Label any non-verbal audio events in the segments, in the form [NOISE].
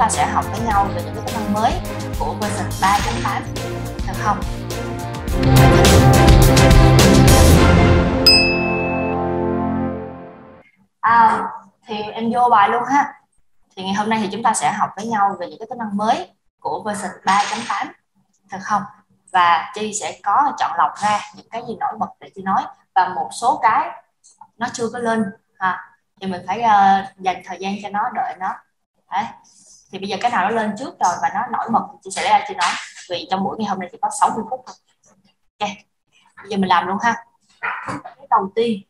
ta sẽ học với nhau về những cái tính năng mới của version 3.8 được không? À, thì em vô bài luôn ha. Thì ngày hôm nay thì chúng ta sẽ học với nhau về những cái tính năng mới của version 3.8 được không? Và Chi sẽ có chọn lọc ra những cái gì nổi bật để Chi nói và một số cái nó chưa có lên ha thì mình phải uh, dành thời gian cho nó đợi nó Đấy thì bây giờ cái nào nó lên trước rồi và nó nổi bật thì chị sẽ ra cho nó vì trong buổi ngày hôm nay chỉ có 60 phút thôi. Ok bây giờ mình làm luôn ha. Cái đầu tiên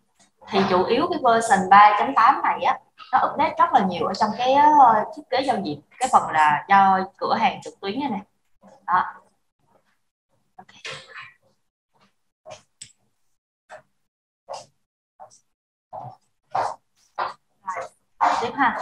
thì chủ yếu cái version 3.8 này á nó update rất là nhiều ở trong cái uh, thiết kế giao diện. Cái phần là do cửa hàng trực tuyến này này đó. Okay. tiếp ha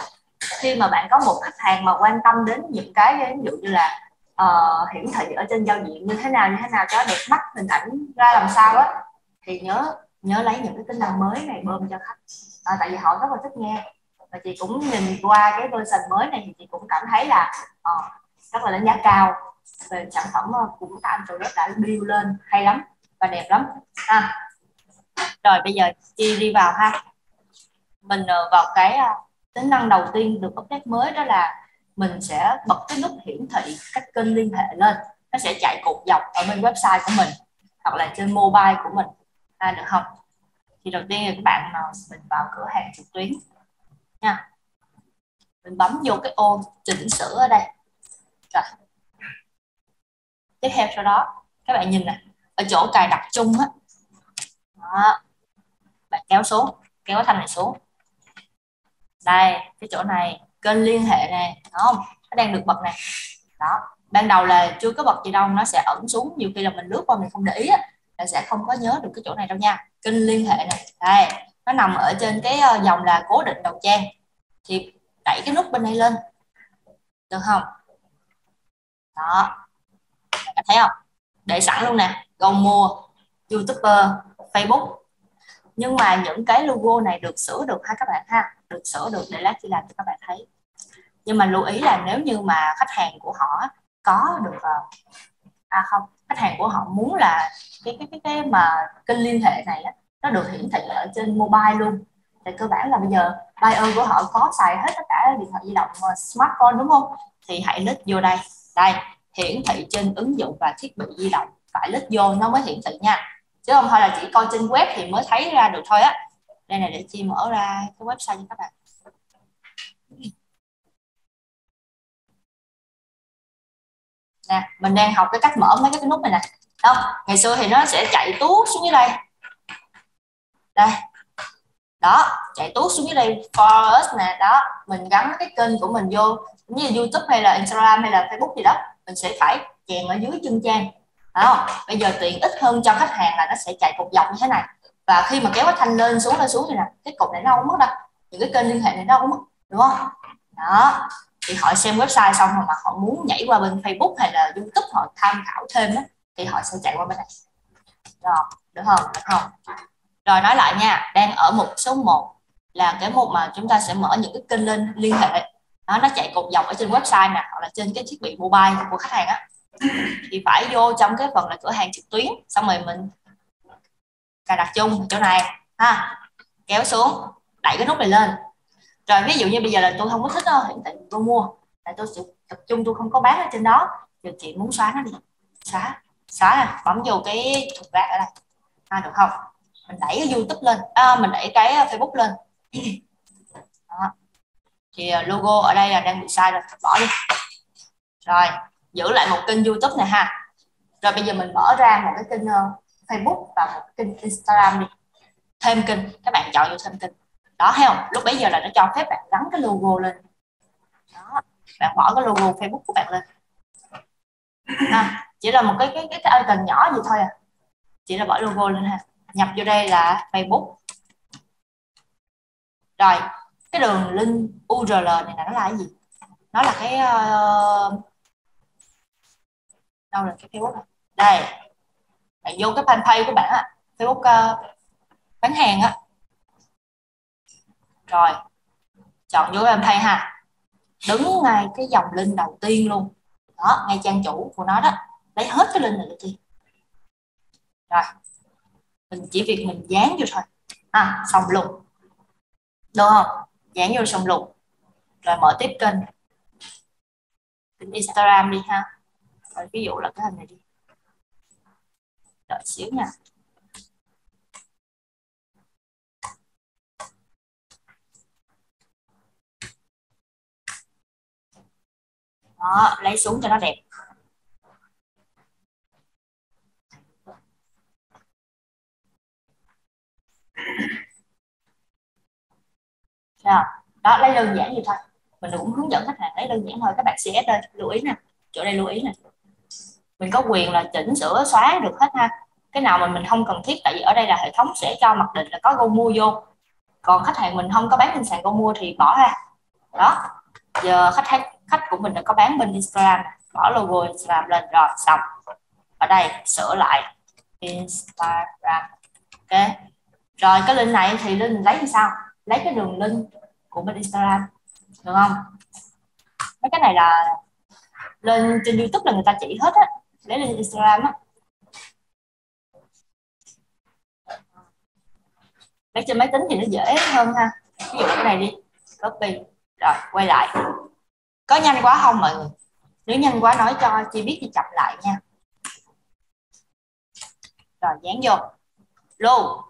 khi mà bạn có một khách hàng mà quan tâm đến những cái ví dụ như là uh, hiển thị ở trên giao diện như thế nào như thế nào cho đẹp mắt hình ảnh ra làm sao á thì nhớ nhớ lấy những cái tính năng mới này bơm cho khách. À, tại vì họ rất là thích nghe. Và chị cũng nhìn qua cái version mới này thì chị cũng cảm thấy là uh, rất là đánh giá cao về sản phẩm cũng cả đất đã build lên hay lắm và đẹp lắm. Ha rồi bây giờ chi đi vào ha. Mình vào cái tính năng đầu tiên được update mới đó là mình sẽ bật cái nút hiển thị các kênh liên hệ lên. Nó sẽ chạy cột dọc ở bên website của mình hoặc là trên mobile của mình. À, được không? Thì đầu tiên là các bạn à, mình vào cửa hàng trực tuyến nha. Mình bấm vô cái ô chỉnh sửa ở đây. Rồi. Tiếp theo sau đó các bạn nhìn nè ở chỗ cài đặt chung á. Đó. bạn kéo xuống kéo cái thanh này xuống đây, cái chỗ này, kênh liên hệ này đúng không? Nó đang được bật này đó, ban đầu là chưa có bật gì đâu, nó sẽ ẩn xuống, nhiều khi là mình lướt qua mình không để ý là sẽ không có nhớ được cái chỗ này đâu nha. Kênh liên hệ này đây, nó nằm ở trên cái ờ, dòng là cố định đầu trang. Thì đẩy cái nút bên này lên. Được không? Đó. Bạn thấy không? Để sẵn luôn nè. Gồm mua youtuber, facebook. Nhưng mà những cái logo này được sửa được ha các bạn ha được sửa được để lát chị làm cho các bạn thấy. Nhưng mà lưu ý là nếu như mà khách hàng của họ có được ờ, à không khách hàng của họ muốn là cái cái cái cái mà kênh liên hệ này á, nó được hiển thị ở trên mobile luôn. Thì cơ bản là bây giờ buyer của họ có xài hết tất cả điện thoại di động ờ, smartphone đúng không? Thì hãy lít vô đây. Đây hiển thị trên ứng dụng và thiết bị di động. Phải lít vô nó mới hiển thị nha. Chứ không thôi là chỉ coi trên web thì mới thấy ra được thôi á đây là để chi mở ra cái website cho các bạn. Nè, mình đang học cái cách mở mấy cái nút này nè. Không ngày xưa thì nó sẽ chạy tuốt xuống dưới đây. Đây. Đó, chạy tuốt xuống dưới đây for us nè. Đó, mình gắn cái kênh của mình vô như là youtube hay là instagram hay là facebook gì đó, mình sẽ phải chèn ở dưới chân trang. Đó, bây giờ tiện ích hơn cho khách hàng là nó sẽ chạy cục dọc như thế này và khi mà kéo cái thanh lên xuống lên xuống thì là cái cột này nó không mất đâu. Những cái kênh liên hệ này nó không mất, đúng không? Đó. Thì họ xem website xong rồi mà họ muốn nhảy qua bên Facebook hay là YouTube họ tham khảo thêm đó thì họ sẽ chạy qua bên này. Rồi, được không? Được không? Rồi, nói lại nha, đang ở mục số 1 là cái mục mà chúng ta sẽ mở những cái kênh lên liên hệ. Đó, nó chạy cột dọc ở trên website nè, hoặc là trên cái thiết bị mobile của khách hàng á. Thì phải vô trong cái phần là cửa hàng trực tuyến, xong rồi mình cài đặt chung chỗ này ha kéo xuống đẩy cái nút này lên. Rồi ví dụ như bây giờ là tôi không có thích đâu hiện tại tôi mua tại tôi sẽ tập trung tôi không có bán ở trên đó giờ chị muốn xóa nó đi. Xóa xóa nè bấm vô cái thùng rác ở đây. Ha được không? Mình đẩy cái youtube lên à, mình đẩy cái ờ, facebook lên. [LAUGHS] Đó. thì ờ, logo ở đây là đang bị sai rồi bỏ đi. Rồi giữ lại một kênh youtube này ha. Rồi bây giờ mình mở ra một cái kênh ờ, facebook và một kênh instagram đi. Thêm kênh các bạn chọn vô thêm kênh. Đó thấy không? Lúc bấy giờ là nó cho phép bạn gắn cái logo lên. Đó bạn bỏ cái logo facebook của bạn lên. À, chỉ là một cái cái cái cái icon nhỏ gì thôi à. Chỉ là bỏ logo lên ha. Nhập vô đây là facebook. Rồi cái đường link url này là nó là cái gì? Nó là cái uh, đâu là cái facebook này đây bạn vô cái fanpage của bạn á facebook uh, bán hàng á. Rồi chọn vô fanpage ha. Đứng ngay cái dòng link đầu tiên luôn. Đó ngay trang chủ của nó đó. Lấy hết cái link này đi rồi mình chỉ việc mình dán vô thôi. À xong luôn. Đúng không? Dán vô xong luôn. Rồi mở tiếp kênh. Kênh Instagram đi ha. Rồi ví dụ là cái hình này đi đợi xíu nha. Đó lấy xuống cho nó đẹp. Đó, đó lấy đơn giản như thôi. Mình cũng hướng dẫn khách hàng lấy đơn giản thôi các bạn CS đây lưu ý nè. Chỗ đây lưu ý nè mình có quyền là chỉnh sửa, xóa được hết ha. Cái nào mà mình không cần thiết, tại vì ở đây là hệ thống sẽ cho mặc định là có go mua vô. Còn khách hàng mình không có bán trên sàn go mua thì bỏ ra đó. Giờ khách hàng, khách của mình đã có bán bên Instagram. Bỏ logo Instagram lên, rồi, xong. Ở đây, sửa lại. Instagram. Ok. Rồi, cái link này thì link lấy như sao? Lấy cái đường link của bên Instagram. Được không? Mấy cái này là lên trên YouTube là người ta chỉ hết á lấy lên Instagram á. Lấy trên máy tính thì nó dễ hơn ha. Ví dụ cái này đi copy rồi quay lại. Có nhanh quá không mọi người? Nếu nhanh quá nói cho chị biết thì chậm lại nha. Rồi dán vô. Luôn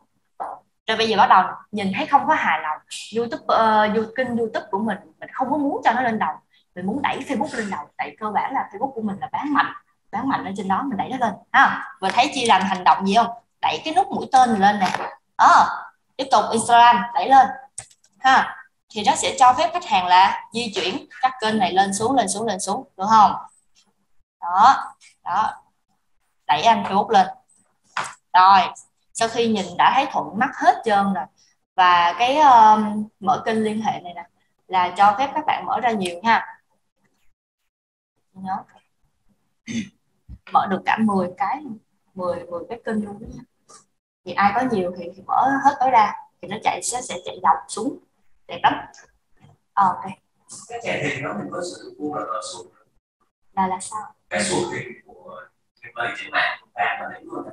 rồi bây giờ bắt đầu nhìn thấy không có hài lòng. Youtube ờ, uh, kênh youtube của mình mình không có muốn cho nó lên đầu mình muốn đẩy facebook lên đầu tại cơ bản là facebook của mình là bán mạnh bán mạnh ở trên đó mình đẩy nó lên ha. Và thấy chi làm hành động gì không? Đẩy cái nút mũi tên lên nè. À, tiếp tục instagram đẩy lên ha. Thì nó sẽ cho phép khách hàng là di chuyển các kênh này lên xuống lên xuống lên xuống được không? Đó đó. Đẩy anh facebook lên. Rồi sau khi nhìn đã thấy thuận mắt hết trơn rồi. Và cái um, mở kênh liên hệ này nè là cho phép các bạn mở ra nhiều ha. Nhớ mở được cả 10 cái 10 10 cái kênh luôn nha. Thì ai có nhiều thì, thì mở hết tối đa thì nó chạy sẽ sẽ chạy dọc xuống. Đẹp lắm. Ờ, ok. Cái chạy hình nó mình có sử dụng là sụt là là sao? Cái sụt hình của cái mấy trên mạng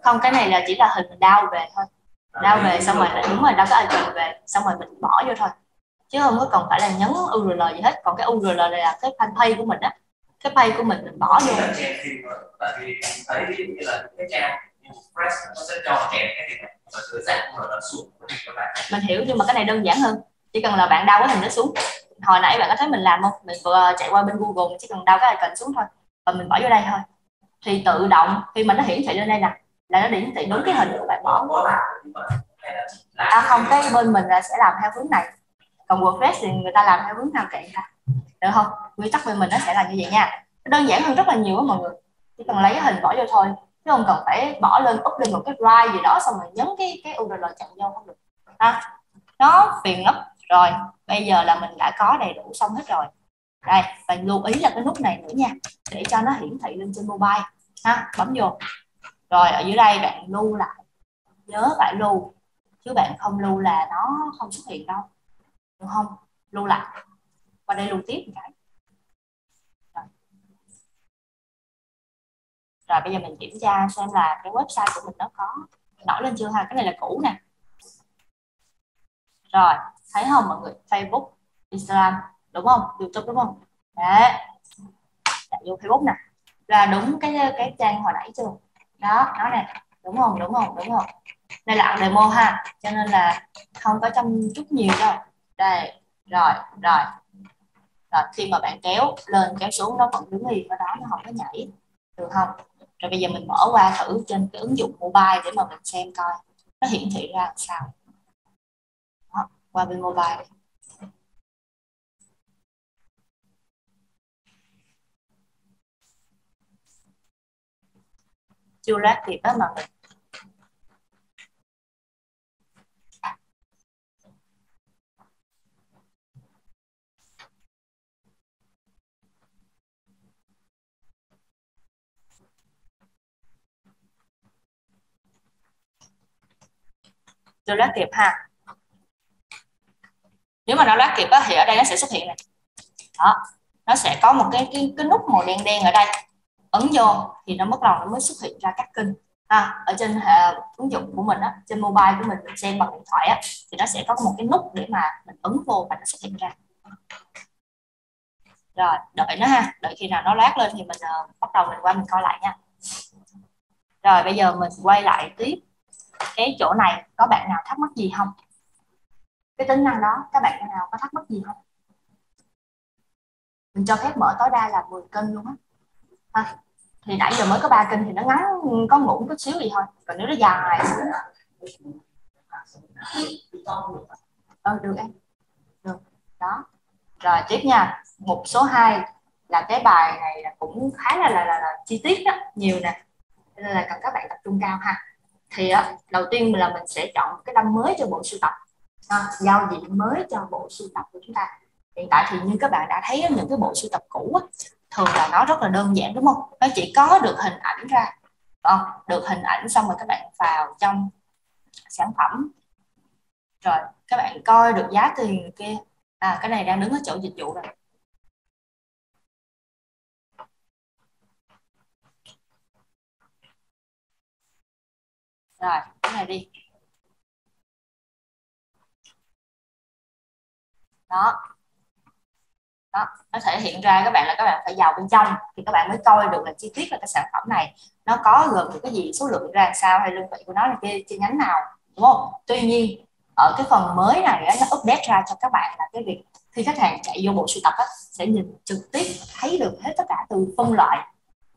không? Cái này là chỉ là hình mình đau về thôi. Đau về xong rồi đúng rồi đâu có ai cần về xong rồi mình bỏ vô thôi. Chứ không có cần phải là nhấn URL gì hết. Còn cái URL này là cái fanpage của mình á cái page của mình mình bỏ vô. Mình hiểu nhưng mà cái này đơn giản hơn. Chỉ cần là bạn đau cái hình nó xuống. Hồi nãy bạn có thấy mình làm không? Mình vừa chạy qua bên Google mình chỉ cần đau cái icon xuống thôi. Và mình bỏ vô đây thôi. Thì tự động khi mà nó hiển thị lên đây nè là nó hiển thị đúng cái hình của bạn bỏ à không cái bên mình là sẽ làm theo hướng này còn WordPress thì người ta làm theo hướng nào kệ ta được không? Quy tắc bên mình nó sẽ là như vậy nha. Đơn giản hơn rất là nhiều á mọi người. Chỉ cần lấy cái hình bỏ vô thôi. Chứ không cần phải bỏ lên up lên một cái drive gì đó, xong rồi nhấn cái cái URL chặn vô không được. Ha? Nó phiền lắm. Rồi, bây giờ là mình đã có đầy đủ xong hết rồi. Đây, và lưu ý là cái nút này nữa nha. Để cho nó hiển thị lên trên mobile. Ha? Bấm vô. Rồi, ở dưới đây bạn lưu lại. Nhớ phải lưu. Chứ bạn không lưu là nó không xuất hiện đâu đúng không? Lưu lại. Qua đây lưu tiếp một cái. Rồi. rồi, bây giờ mình kiểm tra xem là cái website của mình nó có nổi lên chưa ha? Cái này là cũ nè. Rồi, thấy không mọi người? Facebook, Instagram, đúng không? YouTube, đúng không? Đấy. Chạy vô Facebook nè. Là đúng cái cái trang hồi nãy chưa? Đó nó nè. Đúng không? Đúng không? Đúng không? Đây là demo ha. Cho nên là không có chăm chút nhiều đâu đây rồi rồi. Rồi khi mà bạn kéo lên kéo xuống nó vẫn đứng yên ở đó nó không có nhảy. Được không? Rồi bây giờ mình mở qua thử trên cái ứng dụng mobile để mà mình xem coi nó hiển thị ra làm sao. Đó, qua bên mobile chưa lát kịp đó mà mình tôi lát kịp ha. Nếu mà nó lát kịp á, thì ở đây nó sẽ xuất hiện này. Đó. Nó sẽ có một cái cái, cái nút màu đen đen ở đây. Ấn vô thì nó bắt đầu nó mới xuất hiện ra các kênh. À, ở trên uh, ứng dụng của mình á, trên mobile của mình mình xem bằng điện thoại á, thì nó sẽ có một cái nút để mà mình ấn vô và nó xuất hiện ra. Rồi đợi nó ha. Đợi khi nào nó lát lên thì mình uh, bắt đầu mình qua mình coi lại nha. Rồi bây giờ mình quay lại tiếp cái chỗ này có bạn nào thắc mắc gì không? Cái tính năng đó các bạn nào có thắc mắc gì không? Mình cho phép mở tối đa là 10 kênh luôn á. Ha thì nãy giờ mới có ba kênh thì nó ngắn có ngủ có xíu gì thôi. Còn nếu nó dài ờ được em. Được. Đó. Rồi tiếp nha. Một số 2 là cái bài này là cũng khá là là, là, là chi tiết đó nhiều nè. Nên là cần các bạn tập trung cao ha thì á, đầu tiên là mình sẽ chọn cái năm mới cho bộ sưu tập. À, giao diện mới cho bộ sưu tập của chúng ta. Hiện tại thì như các bạn đã thấy những cái bộ sưu tập cũ á, thường là nó rất là đơn giản đúng không? Nó chỉ có được hình ảnh ra. À, được hình ảnh xong rồi các bạn vào trong sản phẩm. Rồi các bạn coi được giá tiền kia. À cái này đang đứng ở chỗ dịch vụ rồi. Rồi cái này đi. Đó. Đó nó thể hiện ra các bạn là các bạn phải vào bên trong thì các bạn mới coi được là chi tiết là cái sản phẩm này nó có gồm những cái gì số lượng ra sao hay đơn vị của nó là chi, chi nhánh nào đúng không? Tuy nhiên ở cái phần mới này nó update ra cho các bạn là cái việc khi khách hàng chạy vô bộ sưu tập á, sẽ nhìn trực tiếp thấy được hết tất cả từ phân loại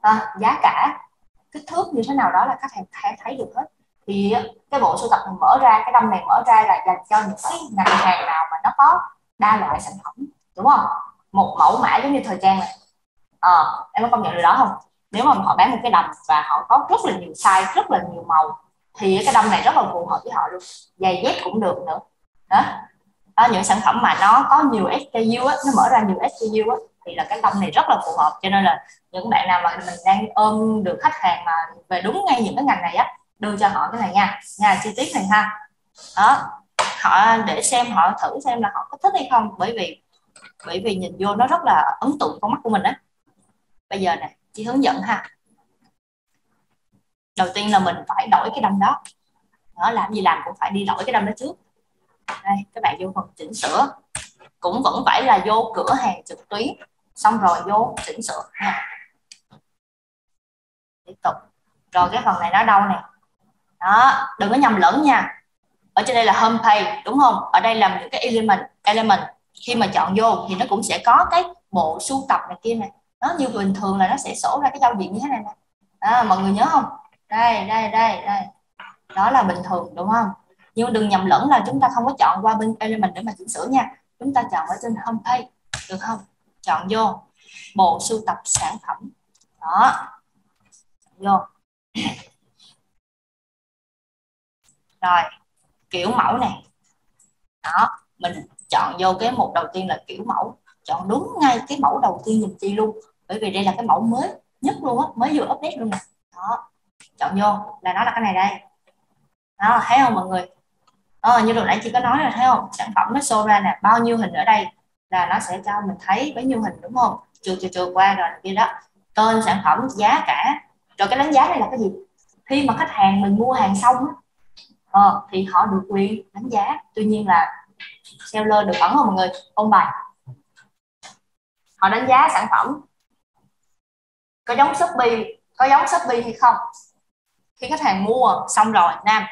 à, giá cả kích thước như thế nào đó là khách hàng thấy được hết thì cái bộ sưu tập mình mở ra cái đâm này mở ra là dành cho những cái ngành hàng nào mà nó có đa loại sản phẩm đúng không? Một mẫu mã giống như thời trang này. À, em có công nhận điều đó không? Nếu mà họ bán một cái đầm và họ có rất là nhiều size rất là nhiều màu thì cái đầm này rất là phù hợp với họ luôn. Giày dép cũng được nữa. Đó. Đó những sản phẩm mà nó có nhiều SKU á, nó mở ra nhiều SKU á, thì là cái đầm này rất là phù hợp. Cho nên là những bạn nào mà mình đang ôm được khách hàng mà về đúng ngay những cái ngành này á đưa cho họ cái này nha. Nha chi tiết này ha. Đó. Họ để xem, họ thử xem là họ có thích hay không. Bởi vì bởi vì nhìn vô nó rất là ấn tượng con mắt của mình á. Bây giờ nè, chị hướng dẫn ha. Đầu tiên là mình phải đổi cái đâm đó. Đó, làm gì làm cũng phải đi đổi cái đâm đó trước. Đây, các bạn vô phần chỉnh sửa. Cũng vẫn phải là vô cửa hàng trực tuyến. Xong rồi vô chỉnh sửa. Ha tiếp tục. Rồi cái phần này nó đâu nè? Đó đừng có nhầm lẫn nha. Ở trên đây là home page đúng không? Ở đây là những cái element element. Khi mà chọn vô thì nó cũng sẽ có cái bộ sưu tập này kia này. Nó như bình thường là nó sẽ sổ ra cái giao diện như thế này nè. À, mọi người nhớ không? Đây đây đây đây. Đó là bình thường đúng không? Nhưng đừng nhầm lẫn là chúng ta không có chọn qua bên element để mà chỉnh sửa nha. Chúng ta chọn ở trên home page được không? Chọn vô bộ sưu tập sản phẩm. Đó vô. Rồi kiểu mẫu này đó mình chọn vô cái mục đầu tiên là kiểu mẫu. Chọn đúng ngay cái mẫu đầu tiên dùm chi luôn. Bởi vì đây là cái mẫu mới nhất luôn á mới vừa update luôn nè. Đó chọn vô là nó là cái này đây. Đó thấy không mọi người? Ờ, như lúc nãy chị có nói là thấy không? Sản phẩm nó show ra nè bao nhiêu hình ở đây là nó sẽ cho mình thấy bấy nhiêu hình đúng không? Trừ trừ trừ qua rồi kia đó. Tên sản phẩm giá cả. Rồi cái đánh giá này là cái gì? Khi mà khách hàng mình mua hàng xong ờ, thì họ được quyền đánh giá. Tuy nhiên là seller được ẩn không mọi người ôn bài họ đánh giá sản phẩm. Có giống shopee có giống shopee hay không? Khi khách hàng mua xong rồi nam.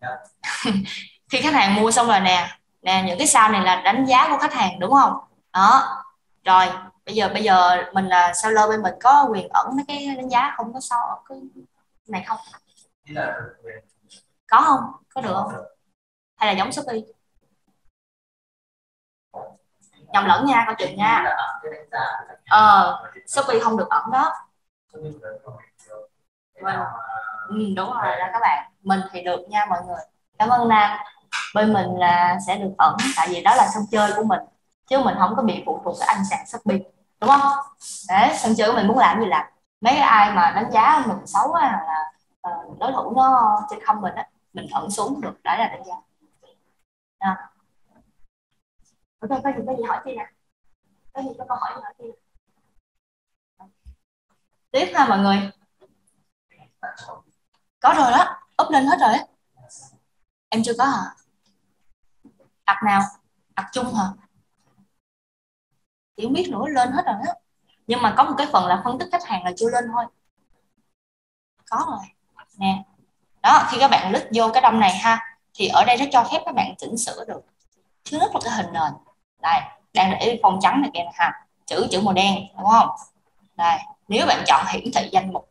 [LAUGHS] Khi khách hàng mua xong rồi nè nè những cái sao này là đánh giá của khách hàng đúng không? Đó. Rồi bây giờ bây giờ mình là seller bên mình có quyền ẩn mấy cái đánh giá không? Có so cái này không? Có không? Có được không? Hay là giống shopee? Nhầm lẫn nha coi chừng nha. Ờ shopee không được ẩn đó. Mình ừ, đúng rồi là các bạn. Mình thì được nha mọi người. Cảm ơn nam. Bên mình là sẽ được ẩn tại vì đó là sân chơi của mình. Chứ mình không có bị phụ thuộc cái anh sàn shopee đúng không? Đấy sân chơi của mình muốn làm gì làm. Mấy ai mà đánh giá mình xấu á là uh, đối thủ nó trên không mình á mình ẩn xuống được đó là đánh giá. À. ok có gì có gì hỏi chi nè có gì có câu hỏi nữa chi tiếp ha mọi người. Có rồi đó up lên hết rồi á. Em chưa có hả? Đặt nào? Đặt chung hả? Chị không biết nữa lên hết rồi đó. Nhưng mà có một cái phần là phân tích khách hàng là chưa lên thôi. Có rồi nè. Đó khi các bạn lít vô cái đâm này ha thì ở đây nó cho phép các bạn chỉnh sửa được. Thứ nhất là cái hình nền. Đây đang để phong trắng này kìa ha. Chữ chữ màu đen đúng không? Đây nếu bạn chọn hiển thị danh mục.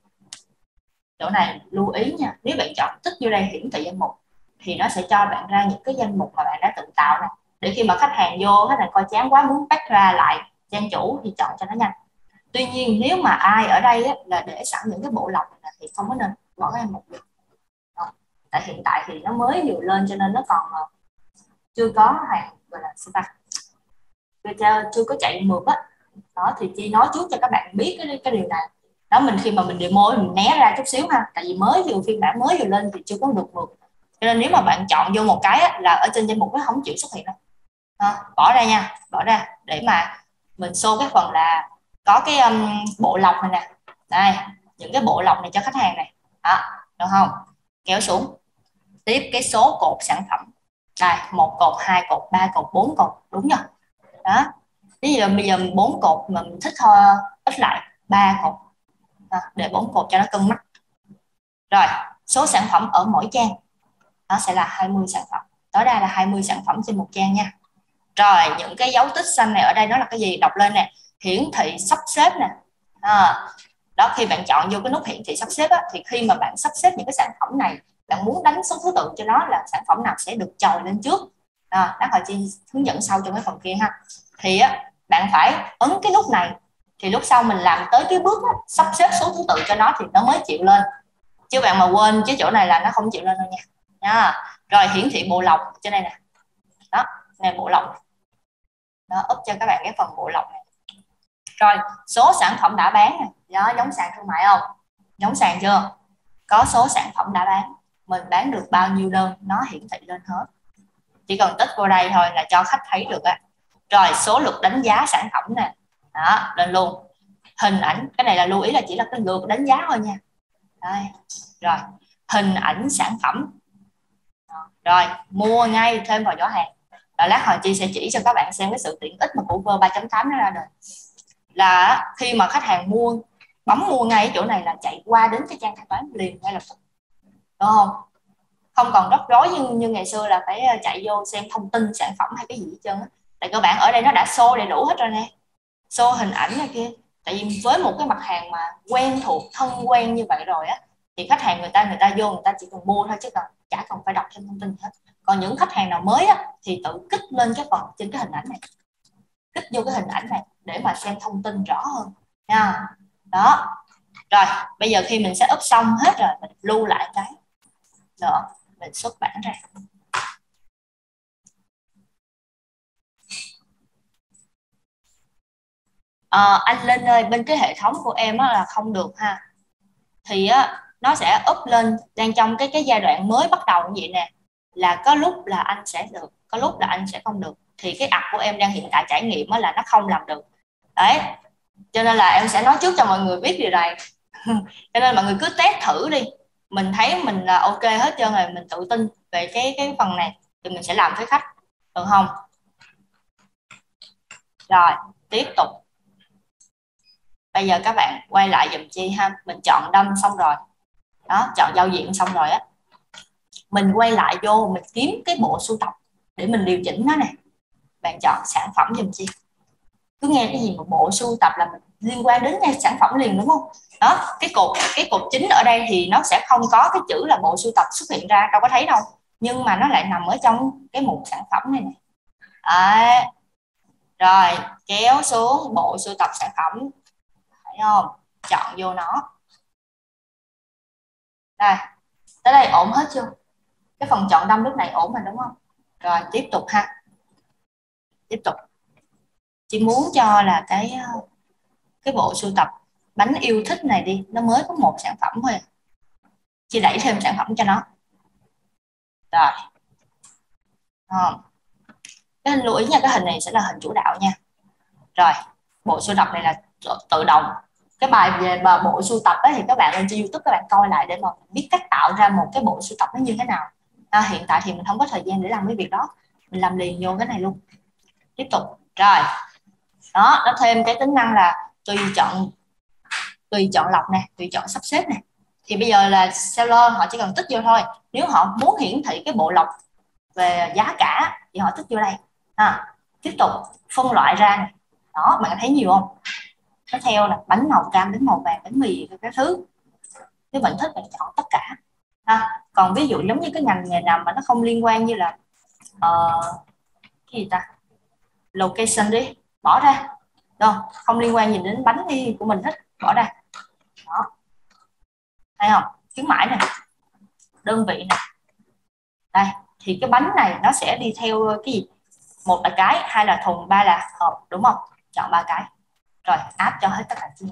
Chỗ này lưu ý nha nếu bạn chọn tích vô đây hiển thị danh mục thì nó sẽ cho bạn ra những cái danh mục mà bạn đã tự tạo này để khi mà khách hàng vô khách hàng coi chán quá muốn back ra lại trang chủ thì chọn cho nó nhanh. Tuy nhiên nếu mà ai ở đây á, là để sẵn những cái bộ lọc này, thì không có nên mỗi ngày một được tại hiện tại thì nó mới vừa lên cho nên nó còn uh, chưa có hàng gọi là sao ta? Chưa, chưa có chạy mượt á. Đó thì chi nói trước cho các bạn biết cái cái điều này. Đó mình khi mà mình demo mình né ra chút xíu ha. Tại vì mới vừa phiên bản mới vừa lên thì chưa có được mượt cho nên nếu mà bạn chọn vô một cái á, là ở trên danh mục nó không chịu xuất hiện đâu. À, bỏ ra nha bỏ ra. Để mà mình show cái phần là có cái um, bộ lọc này nè. Đây những cái bộ lọc này cho khách hàng này đó được không? Kéo xuống. Tiếp cái số cột sản phẩm. Đây một cột hai cột ba cột bốn cột. Đúng không đó. Ví dụ bây giờ bốn cột mà mình thích thôi ít lại ba cột. À, để bốn cột cho nó cân mắt rồi số sản phẩm ở mỗi trang. Nó sẽ là 20 sản phẩm. Tối đa là 20 sản phẩm trên một trang nha. Rồi những cái dấu tích xanh này ở đây nó là cái gì? Đọc lên nè. Hiển thị sắp xếp nè. À, đó khi bạn chọn vô cái nút hiển thị sắp xếp á, thì khi mà bạn sắp xếp những cái sản phẩm này bạn muốn đánh số thứ tự cho nó là sản phẩm nào sẽ được chồi lên trước. À, đó là chi hướng dẫn sau trong cái phần kia ha. Thì á, bạn phải ấn cái nút này thì lúc sau mình làm tới cái bước á, sắp xếp số thứ tự cho nó thì nó mới chịu lên. Chứ bạn mà quên cái chỗ này là nó không chịu lên đâu nha. Nha. Rồi hiển thị bộ lọc trên đây nè. Đó này bộ lọc. Đó up cho các bạn cái phần bộ lọc này. Rồi số sản phẩm đã bán này đó giống sàn thương mại không? Giống sàn chưa? Có số sản phẩm đã bán. Mình bán được bao nhiêu đơn? Nó hiển thị lên hết. Chỉ cần tích vô đây thôi là cho khách thấy được á. Rồi, số lượt đánh giá sản phẩm nè. Đó, lên luôn. Hình ảnh, cái này là lưu ý là chỉ là cái lượt đánh giá thôi nha. Đây, rồi. Hình ảnh sản phẩm. Rồi, mua ngay thêm vào giỏ hàng. Rồi, lát hồi chị sẽ chỉ cho các bạn xem cái sự tiện ích mà của Ver 3.8 nó ra đời. Là khi mà khách hàng mua bấm mua ngay chỗ này là chạy qua đến cái trang thanh toán liền ngay lập tức. Đúng không? Không còn rắc rối như như ngày xưa là phải ờ, chạy vô xem thông tin sản phẩm hay cái gì hết trơn á. Tại cơ bản ở đây nó đã xô đầy đủ hết rồi nè. Xô hình ảnh này kia. Tại vì với một cái mặt hàng mà quen thuộc thân quen như vậy rồi á thì khách hàng người ta người ta vô người ta chỉ cần mua thôi chứ còn chả cần phải đọc thêm thông tin hết. Còn những khách hàng nào mới á, thì tự kích lên cái phần trên cái hình ảnh này. Kích vô cái hình ảnh này để mà xem thông tin rõ hơn. Nha đó. Rồi bây giờ khi mình sẽ up xong hết rồi mình lưu lại cái đó mình xuất bản ra. À, anh Linh ơi bên cái hệ thống của em á là không được ha. Thì á nó sẽ up lên đang trong cái cái giai đoạn mới bắt đầu như vậy nè. Là có lúc là anh sẽ được có lúc là anh sẽ không được. Thì cái ặc của em đang hiện tại trải nghiệm là nó không làm được. Đấy cho nên là em sẽ nói trước cho mọi người biết điều này. [LAUGHS] Cho nên mọi người cứ test thử đi. Mình thấy mình là ok hết trơn rồi, mình tự tin về cái cái phần này, thì mình sẽ làm với khách. Được không? Rồi, tiếp tục. Bây giờ các bạn quay lại dùm chi ha. Mình chọn đâm xong rồi. Đó, chọn giao diện xong rồi á. Mình quay lại vô, mình kiếm cái bộ sưu tập để mình điều chỉnh nó nè. Bạn chọn sản phẩm dùm chi cứ nghe cái gì mà bộ sưu tập là liên quan đến ngay sản phẩm liền đúng không? Đó cái cột cái cột chính ở đây thì nó sẽ không có cái chữ là bộ sưu tập xuất hiện ra đâu có thấy đâu. Nhưng mà nó lại nằm ở trong cái mục sản phẩm này này à, rồi kéo xuống bộ sưu tập sản phẩm. Thấy không? Chọn vô nó. Đây. Tới đây ổn hết chưa? Cái phần chọn đâm lúc này ổn rồi đúng không? Rồi tiếp tục ha. Tiếp tục chị muốn cho là cái ờ, cái bộ sưu tập bánh yêu thích này đi nó mới có một sản phẩm thôi à. chị đẩy thêm sản phẩm cho nó. Rồi. À. cái hình lưu ý nha cái hình này sẽ là hình chủ đạo nha. Rồi bộ sưu tập này là tự động. Cái bài về mà bộ sưu tập ấy, thì các bạn lên trên youtube các bạn coi lại để mà biết cách tạo ra một cái bộ sưu tập nó như thế nào. À, hiện tại thì mình không có thời gian để làm cái việc đó. Mình làm liền vô cái này luôn. Tiếp tục. Rồi đó nó thêm cái tính năng là tùy chọn tùy chọn lọc nè tùy chọn sắp xếp nè. Thì bây giờ là seller họ chỉ cần tích vô thôi. Nếu họ muốn hiển thị cái bộ lọc về giá cả thì họ tích vô đây. À, tiếp tục phân loại ra này. đó bạn thấy nhiều không? Nó theo là bánh màu cam bánh màu vàng bánh mì các thứ. Nếu bạn thích bạn chọn tất cả. Ha. còn ví dụ giống như cái ngành nghề nào mà nó không liên quan như là uh, cái gì ta? Location đi bỏ ra. Đâu không liên quan gì đến bánh đi của mình hết. Bỏ ra. Đó. Thấy không? Khuyến mãi này đơn vị này đây thì cái bánh này nó sẽ đi theo cái gì? Một là cái hai là thùng ba là hộp đúng không? Chọn ba cái. Rồi áp cho hết tất cả chưa?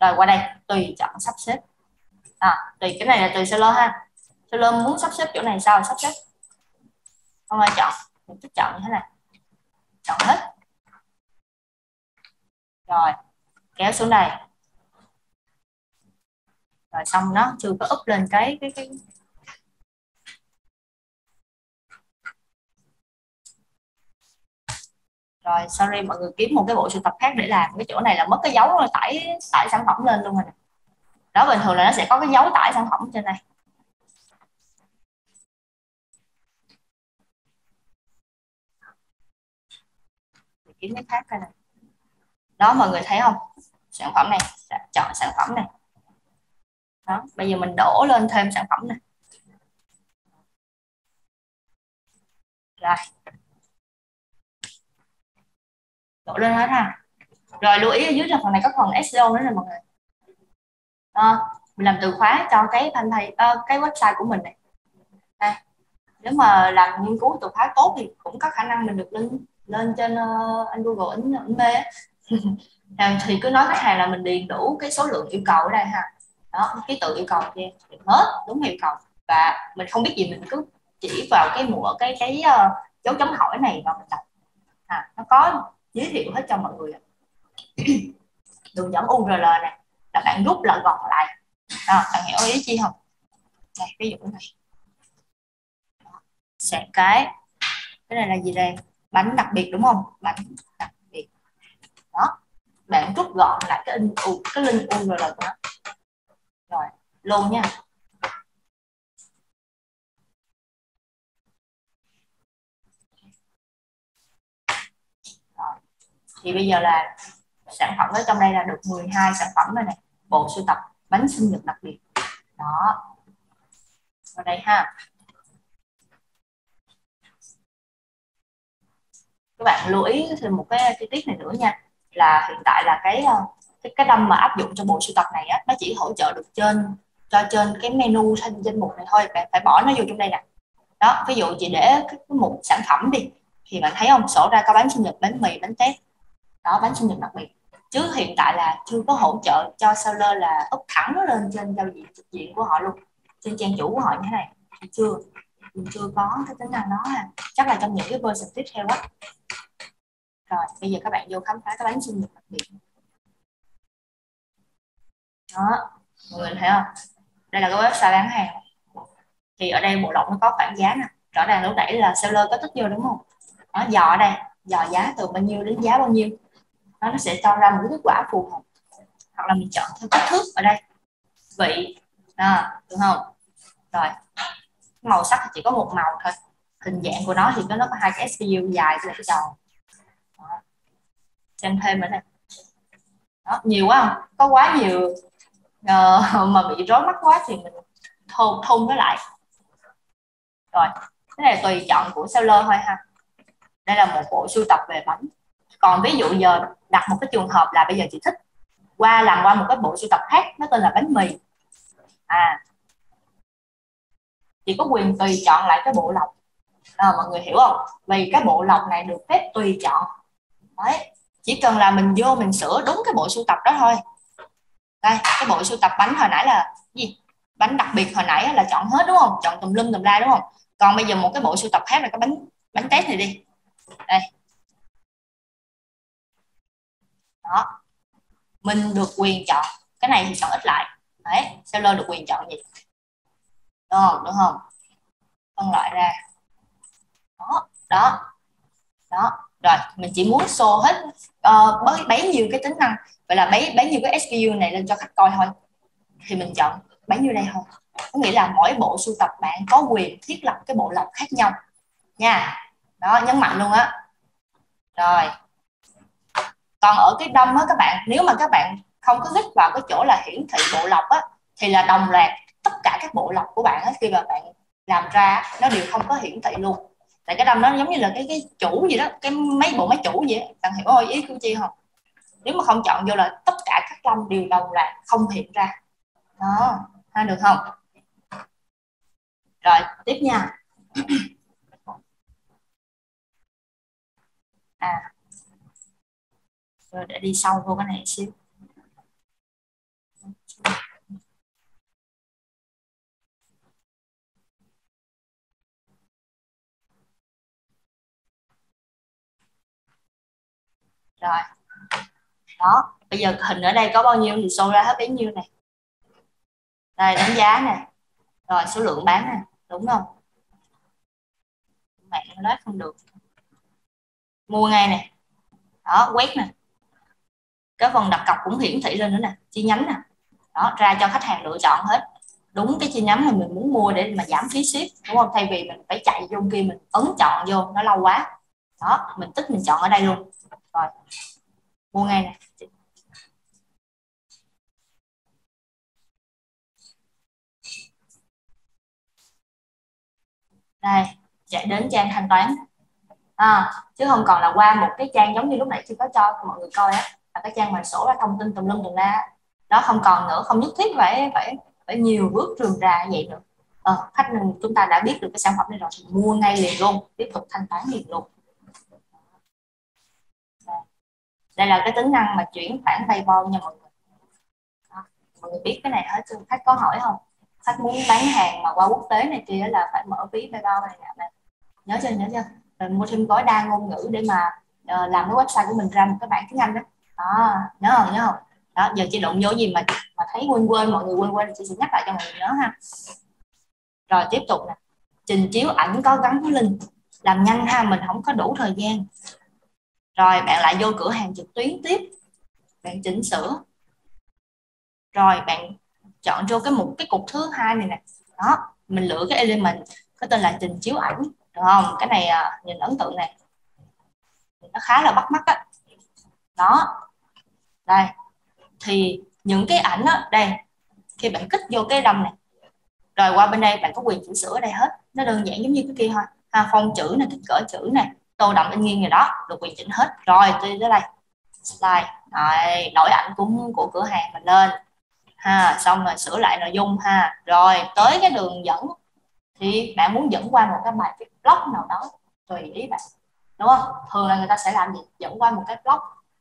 rồi qua đây tùy chọn sắp xếp. À, tùy cái này là tùy seller ha. Seller muốn sắp xếp chỗ này sao sắp xếp. Không ai chọn. Mình chọn như thế này. Chọn hết rồi, kéo xuống đây. Rồi xong nó, chưa có up lên cái cái cái. Rồi, sorry, mọi người kiếm một cái bộ sưu tập khác để làm. Cái chỗ này là mất cái dấu tải tải sản phẩm lên luôn rồi nè. Đó, bình thường là nó sẽ có cái dấu tải sản phẩm trên này kiếm cái khác coi này đó mọi người thấy không? Sản phẩm này chọn sản phẩm này. Đó bây giờ mình đổ lên thêm sản phẩm này. Rồi. Đổ lên hết ha. Rồi lưu ý ở dưới là phần này có phần SEO nữa nè mọi người. À, mình làm từ khóa cho cái fanpage uh, cái website của mình này. À, nếu mà làm nghiên cứu từ khóa tốt thì cũng có khả năng mình được lên lên trên uh, anh Google ảnh ảnh mê [LAUGHS] thì cứ nói khách hàng là mình điền đủ cái số lượng yêu cầu ở đây ha. Đó ký tự yêu cầu kia hết đúng yêu cầu. Và mình không biết gì mình cứ chỉ vào cái mùa cái cái uh, dấu chấm hỏi này và mình đọc. À, nó có giới thiệu hết cho mọi người [COUGHS] đường dẫn URL này là bạn rút lại gọn lại. Đó, bạn hiểu ý chi không? Này ví dụ này. Sẽ cái cái này là gì đây? Bánh đặc biệt đúng không? Bánh đặc bạn rút gọn lại cái in cái link URL của nó rồi, luôn nha. Rồi, thì bây giờ là sản phẩm ở trong đây là được 12 sản phẩm rồi này, bộ sưu tập bánh sinh nhật đặc biệt. Đó. Ở đây ha. Các bạn lưu ý thêm một cái chi tiết này nữa nha là hiện tại là cái ờ, cái cái đâm mà áp dụng cho bộ sưu tập này á, nó chỉ hỗ trợ được trên, cho trên cái menu trên danh mục này thôi, bạn phải bỏ nó vô trong đây nè. Đó, ví dụ chị để cái mục sản phẩm đi, thì bạn thấy không? Sổ ra có bánh sinh nhật, bánh mì, bánh tét. Đó, bánh sinh nhật đặc biệt. Chứ hiện tại là chưa có hỗ trợ cho seller là úp thẳng nó lên trên giao diện trực diện của họ luôn, trên trang chủ của họ như thế này. Chưa, mình chưa có cái tính năng đó ha. Chắc là trong những cái version tiếp theo á rồi bây giờ các bạn vô khám phá cái bánh sinh nhật đặc biệt. Đó mọi người thấy không? Đây là cái website bán hàng. Thì ở đây bộ lọc nó có khoảng giá nè. Rõ ràng lúc nãy là seller có tích vô đúng không? Nó dò ở đây dò giá từ bao nhiêu đến giá bao nhiêu. Nó sẽ cho ra một cái kết quả phù hợp. Hoặc là mình chọn theo kích thước ở đây. Vị à, đúng không? Rồi màu sắc chỉ có một màu thôi. Hình dạng của nó thì nó có hai cái SKU dài với cái tròn xem thêm nữa này đó, nhiều quá không? Có quá nhiều uh, [LAUGHS] mà bị rối mắt quá thì mình thôn thôn nó lại. Rồi cái này tùy chọn của seller thôi ha. Đây là một bộ sưu tập về bánh. Còn ví dụ giờ đặt một cái trường hợp là bây giờ chị thích qua làm qua một cái bộ sưu tập khác nó tên là bánh mì. À. Chị có quyền tùy chọn lại cái bộ lọc. À, mọi người hiểu không? Vì cái bộ lọc này được phép tùy chọn. Đấy chỉ cần là mình vô mình sửa đúng cái bộ sưu tập đó thôi. Đây, cái bộ sưu tập bánh hồi nãy là gì? Bánh đặc biệt hồi nãy là chọn hết đúng không? Chọn tùm lum tùm la đúng không? Còn bây giờ một cái bộ sưu tập khác là cái bánh bánh tét này đi. Đây. Đó. Mình được quyền chọn. Cái này thì chọn ít lại. Đấy, seller được quyền chọn gì? Đúng không? Đúng không? Phân loại ra. Đó đó. Đó rồi mình chỉ muốn show hết uh, bấy nhiêu cái tính năng. Vậy là bấy bấy nhiêu cái SKU này lên cho khách coi thôi. Thì mình chọn bấy nhiêu đây thôi. Có nghĩa là mỗi bộ sưu tập bạn có quyền thiết lập cái bộ lọc khác nhau. Nha. Đó nhấn mạnh luôn á. Rồi. Còn ở cái đâm á các bạn nếu mà các bạn không có click vào cái chỗ là hiển thị bộ lọc á thì là đồng loạt tất cả các bộ lọc của bạn á khi mà bạn làm ra nó đều không có hiển thị luôn tại cái đâm nó giống như là cái cái chủ gì đó, cái mấy bộ máy chủ vậy bạn hiểu ơi, ý của chi không? Nếu mà không chọn vô là tất cả các đâm đều đồng loạt, không hiện ra. Đó, ha, được không? Rồi, tiếp nha. À. Rồi, để đi sâu vô cái này xíu. Rồi. Đó, bây giờ hình ở đây có bao nhiêu thì show ra hết bấy nhiêu này đây, đánh giá nè. Rồi, số lượng bán nè, đúng không? Mạng nó không được. Mua ngay nè. Đó, quét nè. Cái phần đặt cọc cũng hiển thị lên nữa nè, chi nhánh nè. Đó, ra cho khách hàng lựa chọn hết. Đúng cái chi nhánh mà mình muốn mua để mà giảm phí ship, đúng không? Thay vì mình phải chạy vô kia mình ấn chọn vô, nó lâu quá. Đó, mình tích mình chọn ở đây luôn rồi. Mua ngay này đây chạy đến trang thanh toán. À, chứ không còn là qua một cái trang giống như lúc nãy chưa có cho mọi người coi á là cái trang mà sổ ra thông tin tùm lum tùm la. Đó không còn nữa không nhất thiết phải phải phải nhiều bước trường ra vậy nữa. Ờ, khách chúng ta đã biết được cái sản phẩm này rồi thì mua ngay liền luôn tiếp tục thanh toán liền luôn. Đây là cái tính năng mà chuyển khoản paypal nha mọi người. Đó, mọi người biết cái này hết chưa khách có hỏi không? Khách muốn bán hàng mà qua quốc tế này kia là phải mở ví paypal này nè nhớ chưa nhớ chưa? Rồi mua thêm gói đa ngôn ngữ để mà uh, làm cái website của mình ra một cái bản tiếng anh đó. Đó nhớ không nhớ không? Đó giờ chị đụng vô gì mà mà thấy quên quên mọi người quên quên chị sẽ nhắc lại cho mọi người nhớ ha. Rồi tiếp tục nè. Trình chiếu ảnh có gắn với link. Làm nhanh ha mình không có đủ thời gian rồi bạn lại vô cửa hàng trực tuyến tiếp. Bạn chỉnh sửa. Rồi bạn chọn vô cái mục cái cục thứ hai này nè. Đó mình lựa cái element có tên là trình chiếu ảnh. Được không? Cái này à, nhìn ấn tượng này nó khá là bắt mắt á. Đó. Đây. Thì những cái ảnh đó đây. Khi bạn kích vô cái đầm này. Rồi qua bên đây bạn có quyền chỉnh sửa ở đây hết. Nó đơn giản giống như cái kia thôi. Ha phong chữ này kích cỡ chữ này tô đậm in nghiêng rồi đó, được quyền chỉnh hết. Rồi, tôi tới đây. Slide. Rồi, đổi ảnh của của cửa hàng mình lên. Ha, xong rồi sửa lại nội dung ha. Rồi, tới cái đường dẫn. Thì bạn muốn dẫn qua một cái bài viết blog nào đó, tùy ý bạn. Đúng không? Thường là người ta sẽ làm gì? Dẫn qua một cái blog,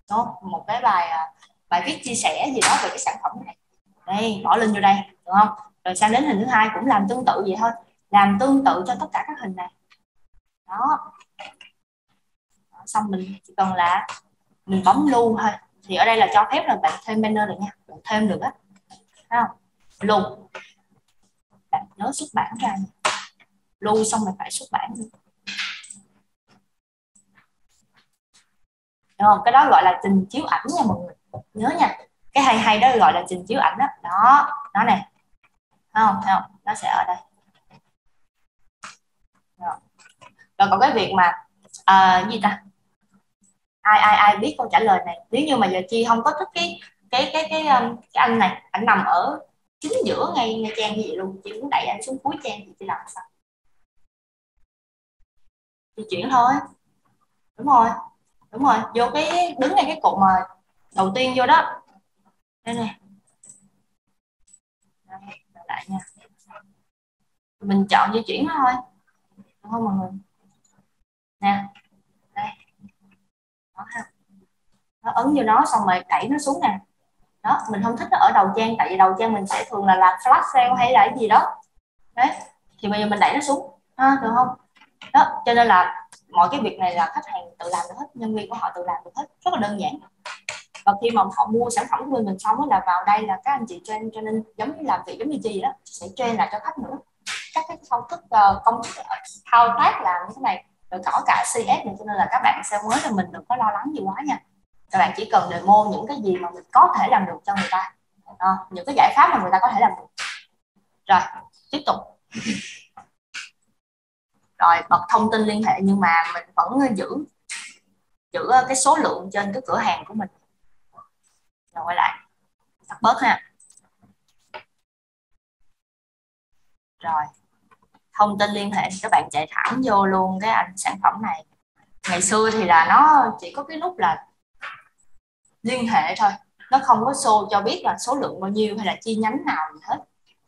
đúng không? một cái bài à, bài viết chia sẻ gì đó về cái sản phẩm này. Đây, bỏ lên vô đây đúng không? Rồi sang đến hình thứ hai cũng làm tương tự vậy thôi. Làm tương tự cho tất cả các hình này. Đó xong mình chỉ cần là mình bấm lưu thôi. Thì ở đây là cho phép là bạn thêm banner được nha bạn thêm được á. Thấy không? Lưu. Bạn nhớ xuất bản ra lưu xong rồi phải xuất bản. Luôn Đúng không? cái đó gọi là trình chiếu ảnh nha mọi người. Nhớ nha. Cái hay hay đó gọi là trình chiếu ảnh đó đó nó này thấy không? Thấy không? Nó sẽ ở đây. Rồi, còn cái việc mà uh, gì ta? Ai ai ai biết câu trả lời này. Nếu như mà giờ chi không có thích cái cái cái cái, cái, cái anh này anh nằm ở chính giữa ngay ngay trang như vậy luôn chị muốn đẩy anh xuống cuối trang thì chị làm sao? Di chuyển thôi. Đúng rồi đúng rồi. Vô cái đứng ngay cái cột mà đầu tiên vô đó. Đây nè. Lại nha. Mình chọn di chuyển thôi. Đúng không mọi người? Nè đó ha. Nó ấn vô nó xong rồi đẩy nó xuống nè. Đó, mình không thích nó ở đầu trang, tại vì đầu trang mình sẽ thường là làm flash sale hay là cái gì đó. Đấy, thì bây giờ mình đẩy nó xuống. Ha, được không? Đó, cho nên là mọi cái việc này là khách hàng tự làm được hết, nhân viên của họ tự làm được hết, rất là đơn giản. Và khi mà họ mua sản phẩm của bên mình xong là vào đây là các anh chị train, cho nên giống như làm việc giống như gì đó, sẽ train lại cho khách nữa. Các cái công thức ờ, công thức ờ, thao tác làm như thế này rồi có cả CS này cho nên là các bạn sẽ mới là mình đừng có lo lắng gì quá nha. Các bạn chỉ cần demo những cái gì mà mình có thể làm được cho người ta. À, những cái giải pháp mà người ta có thể làm được. Rồi tiếp tục. Rồi bật thông tin liên hệ nhưng mà mình vẫn giữ giữ cái số lượng trên cái cửa hàng của mình. Rồi quay lại. Tắt bớt ha. Rồi thông tin liên hệ thì các bạn chạy thẳng vô luôn cái ảnh sản phẩm này. Ngày xưa thì là nó chỉ có cái nút là liên hệ thôi. Nó không có show cho biết là số lượng bao nhiêu hay là chi nhánh nào gì hết.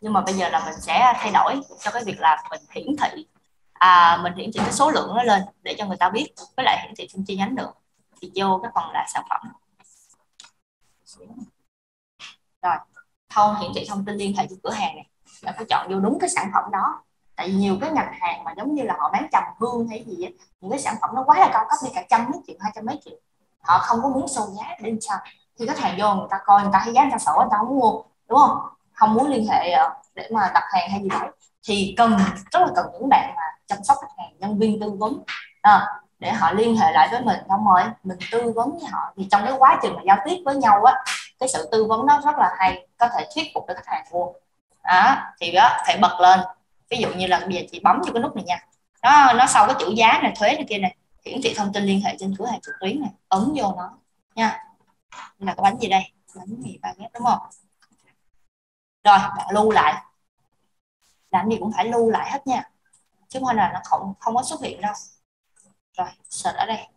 Nhưng mà bây giờ là mình sẽ thay đổi cho cái việc là mình hiển thị. À, mình hiển thị cái số lượng nó lên để cho người ta biết với lại hiển thị thêm chi nhánh được thì vô cái phần là sản phẩm. Rồi thông hiển thị thông tin liên hệ cho cửa hàng này. Là phải chọn vô đúng cái sản phẩm đó tại vì nhiều cái ngành hàng mà giống như là họ bán trầm hương hay gì á những cái sản phẩm nó quá là cao cấp đi cả trăm mấy triệu hai trăm mấy triệu họ không có muốn sâu giá để sao khi khách hàng vô người ta coi người ta thấy giá người ta sợ người ta không mua đúng không? Không muốn liên hệ ờ, để mà đặt hàng hay gì đấy. Thì cần rất là cần những bạn mà chăm sóc khách hàng nhân viên tư vấn à, để họ liên hệ lại với mình. Xong rồi mình tư vấn với họ. Thì trong cái quá trình mà giao tiếp với nhau á cái sự tư vấn nó rất là hay có thể thuyết phục được khách hàng mua. Đó thì đó phải bật lên ví dụ như là bây giờ chị bấm vào cái nút này nha. Nó nó sau cái chữ giá này, thuế này kia này, hiển thị thông tin liên hệ trên cửa hàng trực tuyến này, ấn vô nó nha. Là cái bánh gì đây? Bánh mì baguette, đúng không? Rồi, bạn lưu lại. Làm gì cũng phải lưu lại hết nha. Chứ không là nó không không có xuất hiện đâu. Rồi, search ở đây.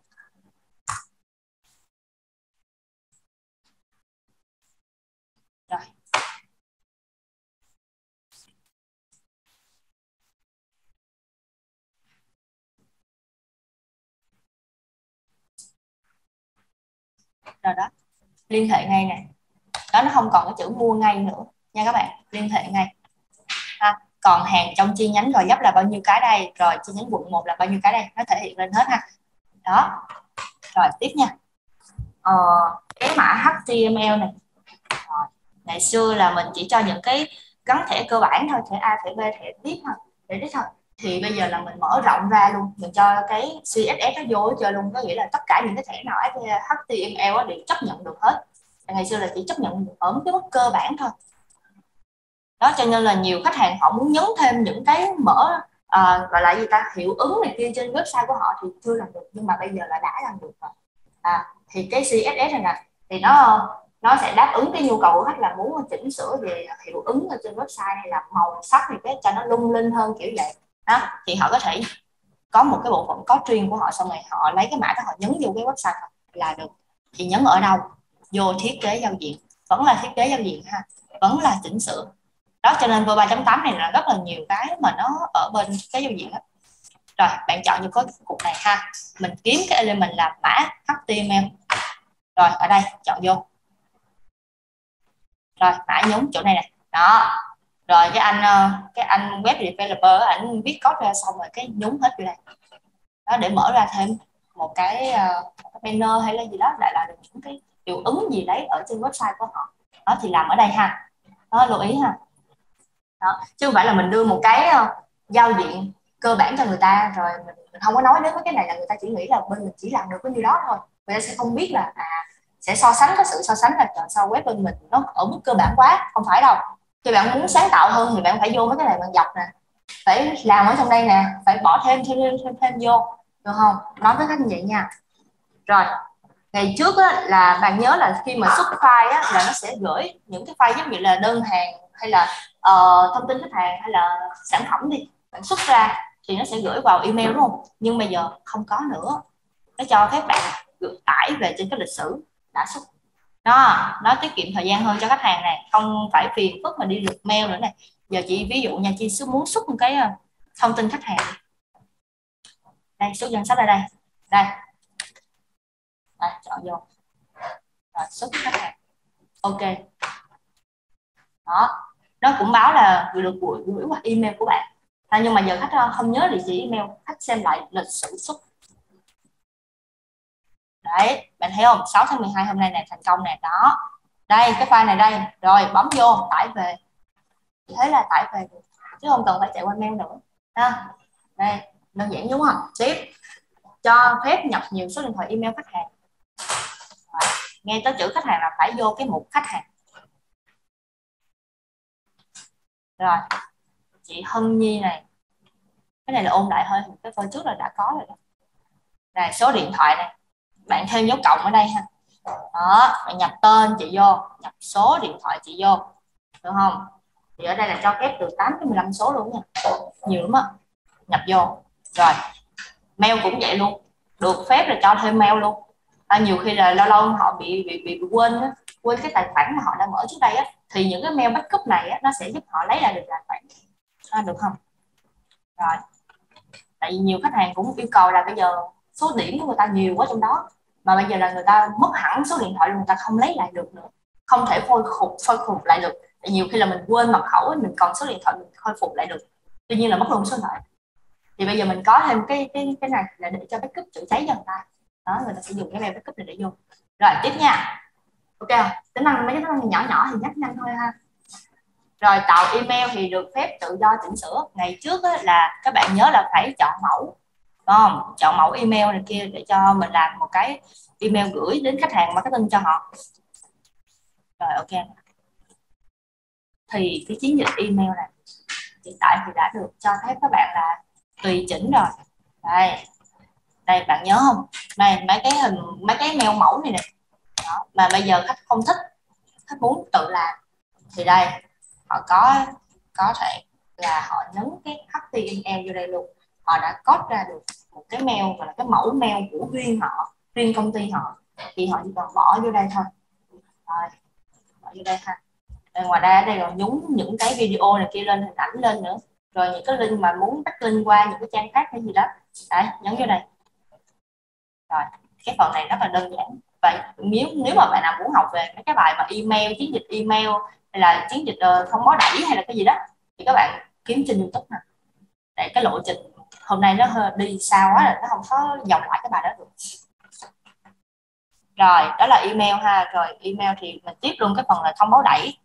Rồi đó. Liên hệ ngay nè. Đó nó không còn cái chữ mua ngay nữa. Nha các bạn liên hệ ngay. Ha. còn hàng trong chi nhánh rồi dấp là bao nhiêu cái đây? Rồi chi nhánh quận 1 là bao nhiêu cái đây? Nó thể hiện lên hết ha. Đó. Rồi tiếp nha. Ờ, cái mã HTML này. Rồi. ngày xưa là mình chỉ cho những cái gắn thẻ cơ bản thôi thẻ A thẻ B thẻ tiếp thôi để viết thôi thì bây giờ là mình mở rộng ra luôn mình cho cái CSS nó vô chơi luôn. Có nghĩa là tất cả những cái thẻ nào HTML đều chấp nhận được hết. Ngày xưa là chỉ chấp nhận ở cái mức cơ bản thôi. Đó cho nên là nhiều khách hàng họ muốn nhấn thêm những cái mở à, gọi là gì ta hiệu ứng này kia trên website của họ thì chưa làm được. Nhưng mà bây giờ là đã làm được rồi. À, thì cái CSS này nè thì nó nó sẽ đáp ứng cái nhu cầu của khách là muốn chỉnh sửa về hiệu ứng ở trên website hay là màu sắc thì cái cho nó lung linh hơn kiểu vậy đó, thì họ có thể có một cái bộ phận có truyền của họ xong rồi họ lấy cái mã đó họ nhấn vô cái website là được. Thì nhấn ở đâu? Vô thiết kế giao diện. Vẫn là thiết kế giao diện ha, vẫn là chỉnh sửa. Đó, cho nên v 3.8 này là rất là nhiều cái mà nó ở bên cái giao diện đó rồi, bạn chọn như cái cục này ha. Mình kiếm cái element là mã HTML rồi, ở đây chọn vô. Rồi, mã nhúng chỗ này này đó rồi cái anh ờ, cái anh web developer ảnh viết code ra xong rồi cái nhúng hết vô đây. Đó để mở ra thêm một cái, ờ, một cái banner hay là gì đó lại là được những cái hiệu ứng gì đấy ở trên website của họ. Đó thì làm ở đây ha. Đó lưu ý ha. Đó. chứ không phải là mình đưa một cái ờ, giao diện cơ bản cho người ta rồi mình, mình không có nói đến cái này là người ta chỉ nghĩ là bên mình chỉ làm được cái nhiêu đó thôi. Người ta sẽ không biết là à sẽ so sánh có sự so sánh là trời sao web bên mình nó ở mức cơ bản quá? Không phải đâu khi bạn muốn sáng tạo hơn thì bạn phải vô mấy cái này bạn dọc nè. Phải làm ở trong đây nè phải bỏ thêm thêm thêm thêm, thêm vô được không? Nói với các như vậy nha. Rồi ngày trước á, là bạn nhớ là khi mà xuất file á, là nó sẽ gửi những cái file giống như là đơn hàng hay là uh, thông tin khách hàng hay là sản phẩm đi. Bạn xuất ra thì nó sẽ gửi vào email đúng không? Nhưng bây giờ không có nữa. Nó cho phép bạn gửi tải về trên cái lịch sử đã xuất đó nó tiết kiệm thời gian hơn cho khách hàng này không phải phiền phức mà đi lượt mail nữa này giờ chị ví dụ nha chị muốn xuất một cái ờ, thông tin khách hàng. Đây xuất danh sách ở đây. Đây. Đây chọn vô. Rồi xuất khách hàng ok. Đó. Nó cũng báo là gửi được gửi qua email của bạn. À, nhưng mà giờ khách ờ, không nhớ địa chỉ email. Khách xem lại lịch sử xuất đấy, bạn thấy không? 6 tháng 12 hôm nay này thành công này đó. Đây, cái file này đây. Rồi, bấm vô, tải về. Thế là tải về được. Chứ không cần phải chạy qua mail nữa. Ha. Đây, đơn giản đúng không? Tiếp. Cho phép nhập nhiều số điện thoại email khách hàng. Rồi. nghe tới chữ khách hàng là phải vô cái mục khách hàng. Rồi, chị Hân Nhi này. Cái này là ôn lại thôi, cái phần trước là đã có rồi đó. Này số điện thoại này bạn thêm dấu cộng ở đây ha. Đó bạn nhập tên chị vô nhập số điện thoại chị vô được không? Thì ở đây là cho phép từ 8 đến 15 số luôn nha. Nhiều lắm á. Nhập vô. Rồi mail cũng vậy luôn. Được phép là cho thêm mail luôn. À, nhiều khi là lâu lâu họ bị bị bị, bị quên á quên cái tài khoản mà họ đã mở trước đây á thì những cái mail backup này á, nó sẽ giúp họ lấy lại được tài khoản. À, được không? Rồi. Tại vì nhiều khách hàng cũng yêu cầu là bây giờ số điểm của người ta nhiều quá trong đó mà bây giờ là người ta mất hẳn số điện thoại rồi người ta không lấy lại được nữa. Không thể khôi phục khôi phục lại được. Tại nhiều khi là mình quên mật khẩu mình còn số điện thoại mình khôi phục lại được. Tuy nhiên là mất luôn số điện thoại. Thì bây giờ mình có thêm cái cái cái này là để cho backup chữa cháy cho người ta. Đó người ta sẽ dùng cái này backup này để dùng. rồi tiếp nha. Ok tính năng mấy cái tính năng nhỏ nhỏ thì nhắc nhanh thôi ha. Rồi tạo email thì được phép tự do chỉnh sửa. Ngày trước á, là các bạn nhớ là phải chọn mẫu đúng không? Chọn mẫu email này kia để cho mình làm một cái email gửi đến khách hàng marketing cho họ. Rồi, ok. Thì cái chiến dịch email này, hiện tại thì đã được cho phép các bạn là tùy chỉnh rồi. Đây. Đây, bạn nhớ không? Đây, mấy cái hình, mấy cái mail mẫu này nè. Đó. mà bây giờ khách không thích, khách muốn tự làm. Thì đây, họ có có thể là họ nhấn cái HTML vô đây luôn họ đã code ra được một cái mail và là cái mẫu mail của riêng họ, riêng công ty họ. Thì họ chỉ cần bỏ vô đây thôi. Rồi, bỏ vô đây ha. Rồi ngoài ra đây còn nhúng những cái video này kia lên, hình ảnh lên nữa. Rồi những cái link mà muốn bắt link qua, những cái trang khác hay gì đó. Đấy, nhấn vô đây. Rồi, cái phần này rất là đơn giản. Vậy nếu nếu mà bạn nào muốn học về mấy cái bài mà email, chiến dịch email, hay là chiến dịch ờ, không bó đẩy hay là cái gì đó, thì các bạn kiếm trên youtube nè. Để cái lộ trình hôm nay nó đi xa quá là nó không có dòng lại cái bài đó được. Rồi, đó là email ha. Rồi, email thì mình tiếp luôn cái phần là thông báo đẩy.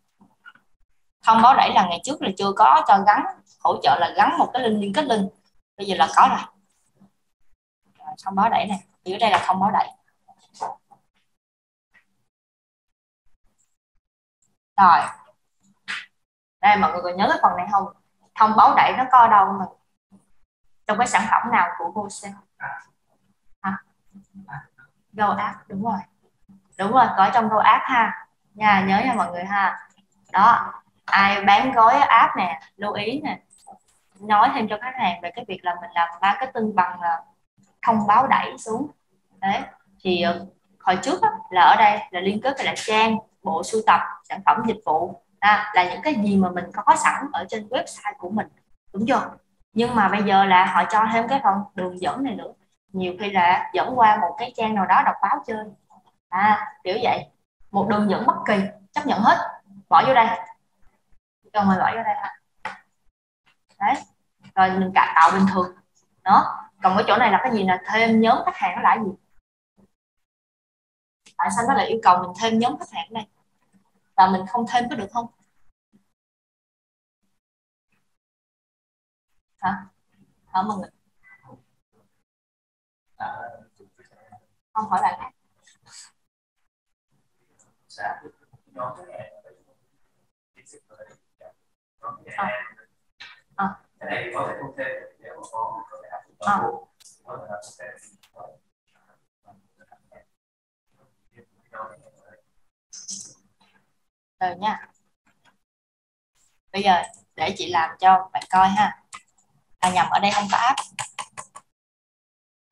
Thông báo đẩy là ngày trước là chưa có cho gắn, hỗ trợ là gắn một cái link, liên kết link. Bây giờ là có rồi. Thông báo đẩy này thì ở đây là thông báo đẩy. Rồi. Đây, mọi người có nhớ cái phần này không? Thông báo đẩy nó có ở đâu mà trong cái sản phẩm nào của GoSale à. Go App đúng rồi. Đúng rồi có trong Go App ha. Nha nhớ nha mọi người ha. Đó ai bán gói app nè lưu ý nè. Nói thêm cho khách hàng về cái việc là mình làm marketing bằng à, thông báo đẩy xuống. Đấy thì ờ, hồi trước đó, là ở đây là liên kết với lại trang bộ sưu tập sản phẩm dịch vụ. À, là những cái gì mà mình có sẵn ở trên website của mình. Đúng chưa? Nhưng mà bây giờ là họ cho thêm cái phần đường dẫn này nữa. Nhiều khi là dẫn qua một cái trang nào đó đọc báo chơi. À kiểu vậy. Một đường dẫn bất kỳ. Chấp nhận hết. Bỏ vô đây. Cho mình bỏ vô đây ha đấy. Rồi mình cài tạo bình thường. Đó. Còn cái chỗ này là cái gì là thêm nhóm khách hàng nó là gì? Tại sao nó lại yêu cầu mình thêm nhóm khách hàng này và mình không thêm có được không? Hả hả, mọi người ờ, không hỏi lại à. À. À. rồi nha bây giờ để chị làm cho bạn coi ha à nhầm ở đây không có áp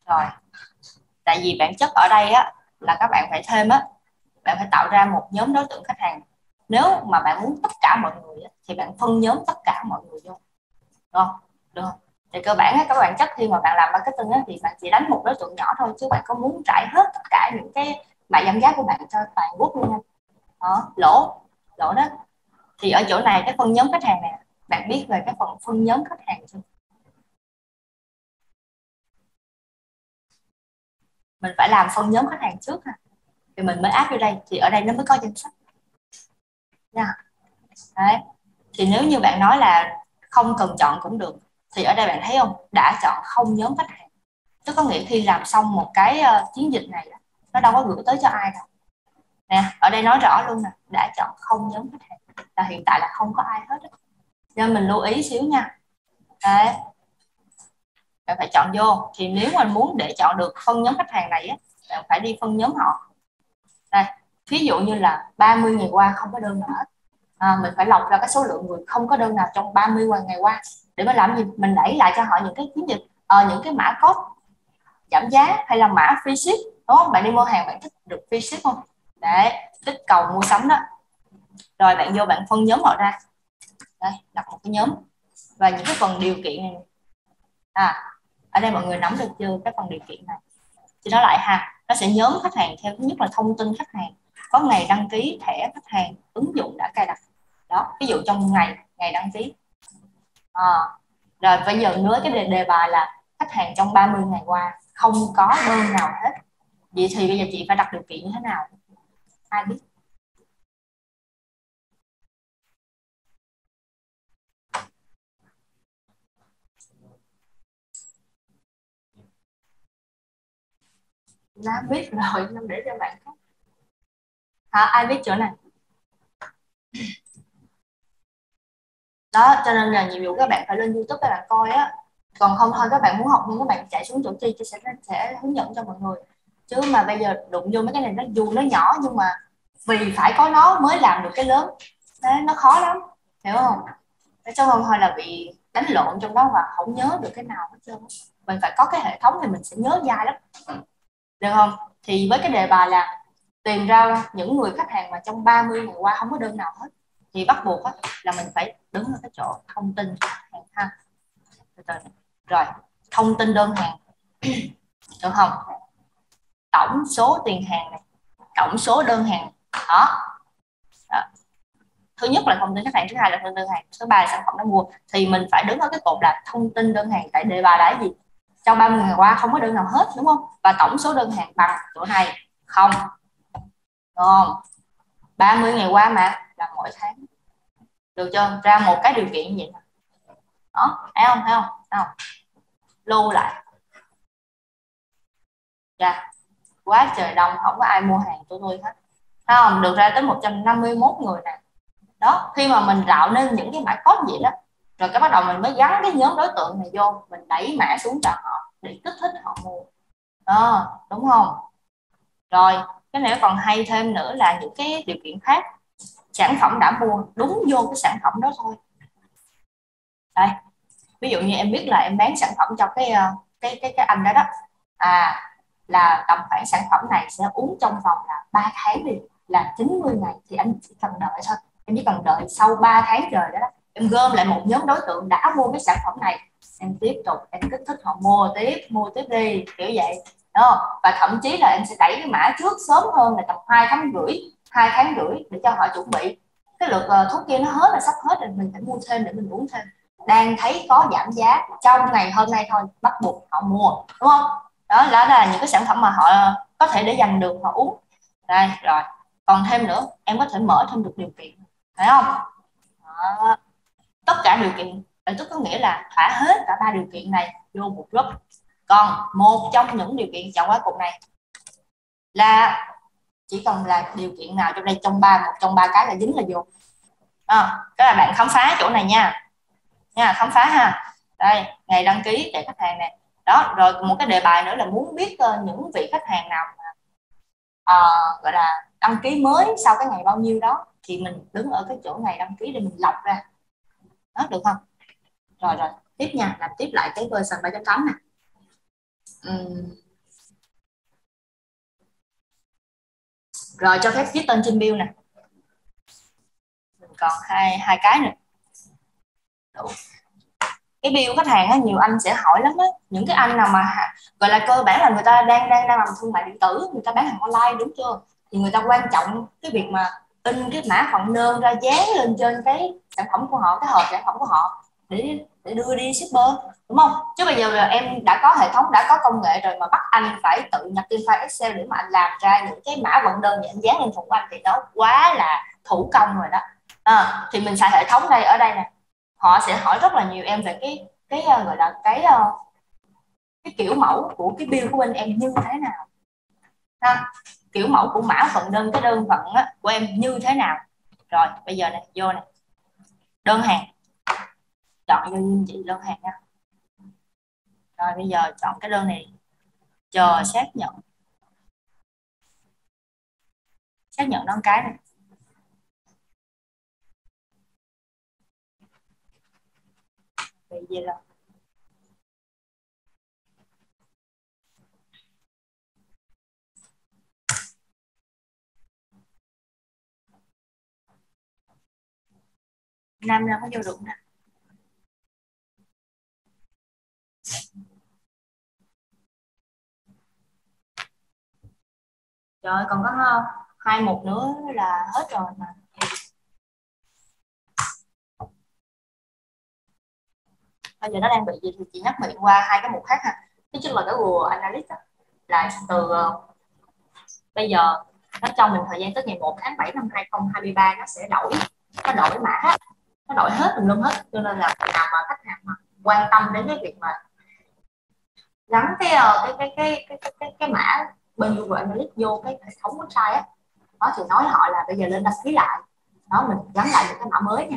rồi. Tại vì bản chất ở đây á là các bạn phải thêm á bạn phải tạo ra một nhóm đối tượng khách hàng. Nếu mà bạn muốn tất cả mọi người á, thì bạn phân nhóm tất cả mọi người vô. Được không? Được không? Thì cơ bản á, các bạn chắc khi mà bạn làm marketing á, thì bạn chỉ đánh một đối tượng nhỏ thôi chứ bạn có muốn trải hết tất cả những cái bài giảm giá của bạn cho toàn quốc luôn không? Đó lỗ. Lỗ đó. Thì ở chỗ này cái phân nhóm khách hàng này bạn biết về cái phần phân nhóm khách hàng chưa? Mình phải làm phân nhóm khách hàng trước ha. Thì mình mới áp vô đây. Thì ở đây nó mới có danh sách. Nha. Đấy. Thì nếu như bạn nói là không cần chọn cũng được thì ở đây bạn thấy không? Đã chọn không nhóm khách hàng. Tức có nghĩa khi làm xong một cái uh, chiến dịch này nó đâu có gửi tới cho ai đâu. Nè ở đây nói rõ luôn nè. Đã chọn không nhóm khách hàng là hiện tại là không có ai hết đó. nên mình lưu ý xíu nha. Đấy bạn phải chọn vô. Thì nếu mà muốn để chọn được phân nhóm khách hàng này á bạn phải đi phân nhóm họ. Đây ví dụ như là 30 ngày qua không có đơn nào hết. À, mình phải lọc ra cái số lượng người không có đơn nào trong 30 ngày qua. Để mà làm gì? Mình đẩy lại cho họ những cái chiến dịch à, những cái mã code giảm giá hay là mã free ship đúng không? Bạn đi mua hàng bạn thích được free ship không? Để kích cầu mua sắm đó. Rồi bạn vô bạn phân nhóm họ ra. Đây đặt một cái nhóm. Và những cái phần điều kiện này à ở đây mọi người nắm được chưa cái phần điều kiện này? Thì nó lại ha nó sẽ nhóm khách hàng theo thứ nhất là thông tin khách hàng có ngày đăng ký thẻ khách hàng ứng dụng đã cài đặt. Đó ví dụ trong ngày ngày đăng ký. À, rồi bây giờ nữa cái đề, đề bài là khách hàng trong 30 ngày qua không có đơn nào hết. Vậy thì bây giờ chị phải đặt điều kiện như thế nào? Ai biết? Lá biết rồi, nhưng [LAUGHS] để cho bạn khác. Hả? Ai biết chỗ này? Đó, cho nên là nhiệm vụ các bạn phải lên YouTube các bạn coi á. Còn không thôi các bạn muốn học nhưng các bạn chạy xuống chỗ chi chị sẽ sẽ hướng dẫn cho mọi người. Chứ mà bây giờ đụng vô mấy cái này nó dù nó nhỏ nhưng mà vì phải có nó mới làm được cái lớn. Đấy, nó khó lắm, hiểu không? Chứ không thôi là bị đánh lộn trong đó và không nhớ được cái nào hết trơn. Mình phải có cái hệ thống thì mình sẽ nhớ dai lắm được không? Thì với cái đề bài là tìm ra những người khách hàng mà trong 30 ngày qua không có đơn nào hết thì bắt buộc á, là mình phải đứng ở cái chỗ thông tin khách hàng ha. Rồi thông tin đơn hàng. [CLEARS THROAT] Được không? Tổng số tiền hàng này tổng số đơn hàng. Đó. đó. Thứ nhất là thông tin khách hàng thứ hai là thông tin đơn hàng thứ ba là sản phẩm đã mua. Thì mình phải đứng ở cái cột là thông tin đơn hàng. Tại đề bài là gì? Trong 30 ngày qua không có đơn nào hết, đúng không? Và tổng số đơn hàng bằng chỗ này, không. Đúng không? 30 ngày qua mà, là mỗi tháng. Được chưa? Ra một cái điều kiện gì đó, thấy không? Thấy không? Thấy không? Lưu lại. Dạ. Quá trời đông, không có ai mua hàng của tôi hết. Thấy không? Được ra tới 151 người nè. Đó, khi mà mình tạo nên những cái mã code gì đó rồi cái bắt đầu mình mới gắn cái nhóm đối tượng này vô, mình đẩy mã xuống cho họ để kích thích họ mua. Đó đúng không? Rồi, cái này còn hay thêm nữa là những cái điều kiện khác. Sản phẩm đã mua, đúng vô cái sản phẩm đó thôi. Đây, ví dụ như em biết là em bán sản phẩm cho cái ờ, cái cái cái anh đó đó. À là tầm khoảng sản phẩm này sẽ uống trong vòng là 3 tháng đi, là 90 ngày thì anh chỉ cần đợi thôi. Em chỉ cần đợi sau 3 tháng trời đó em gom lại một nhóm đối tượng đã mua cái sản phẩm này. Em tiếp tục em kích thích họ mua tiếp mua tiếp đi kiểu vậy. Đó. Và thậm chí là em sẽ đẩy cái mã trước sớm hơn là tầm hai tháng rưỡi hai tháng rưỡi để cho họ chuẩn bị. Cái lượt uh, thuốc kia nó hết là sắp hết rồi mình phải mua thêm để mình uống thêm. Đang thấy có giảm giá trong ngày hôm nay thôi bắt buộc họ mua đúng không? Đó là, là những cái sản phẩm mà họ có thể để dành được họ uống. Đây rồi. Còn thêm nữa em có thể mở thêm được điều kiện phải không? Đó tất cả điều kiện đại tức có nghĩa là thỏa hết cả ba điều kiện này vô một group. Còn một trong những điều kiện chọn quá cục này là chỉ cần là điều kiện nào trong đây trong ba một trong ba cái là dính là vô. À, cái là bạn khám phá chỗ này nha. Nha khám phá ha. Đây ngày đăng ký để khách hàng này đó rồi một cái đề bài nữa là muốn biết uh, những vị khách hàng nào mà uh, gọi là đăng ký mới sau cái ngày bao nhiêu đó thì mình đứng ở cái chỗ này đăng ký để mình lọc ra đó được không? Rồi rồi. Tiếp nha. Làm tiếp lại cái version 3.8 nè. Uhm. rồi, cho phép viết tên trên bill nè. Mình còn hai hai cái nữa. Đủ. cái bill khách hàng á, nhiều anh sẽ hỏi lắm á. Những cái anh nào mà gọi là cơ bản là người ta đang đang đang làm thương mại điện tử, người ta bán hàng online, đúng chưa? Thì người ta quan trọng cái việc mà in cái mã phận đơn ra, dán lên trên cái sản phẩm của họ cái hộp sản phẩm của họ để để đưa đi shipper đúng không? Chứ bây giờ là em đã có hệ thống đã có công nghệ rồi mà bắt anh phải tự nhập trên file excel để mà anh làm ra những cái mã vận đơn để anh dán lên phòng của anh thì đó quá là thủ công rồi đó. À, thì mình xài hệ thống đây ở đây nè. Họ sẽ hỏi rất là nhiều em về cái cái uh, gọi là cái uh, cái kiểu mẫu của cái bill của bên em như thế nào. Ha kiểu mẫu của mã vận đơn cái đơn vận á, của em như thế nào. Rồi bây giờ này vô này đơn hàng. Chọn cho Linh chị đơn hàng nha. Rồi, bây giờ chọn cái đơn này. Chờ xác nhận. Xác nhận đón cái này. Vậy vậy là nam đang có vô rụng nè. Trời còn có không hai một nữa là hết rồi mà. Bây giờ nó đang bị gì thì chị nhắc miệng qua hai cái mục khác ha. Thứ nhất là cái Google Analytics là từ ờ, bây giờ nó cho mình thời gian tới ngày 1 tháng 7 năm 2023 nó sẽ đổi, nó đổi mã nó đổi hết tùm lum hết cho nên là nào mà khách hàng mà quan tâm đến cái việc mà gắn cái ờ, cái cái cái cái cái, cái, cái mã bên Google Analytics vô cái hệ thống website á đó thì nói họ là bây giờ lên đăng ký lại. Đó mình gắn lại những cái mã mới nha.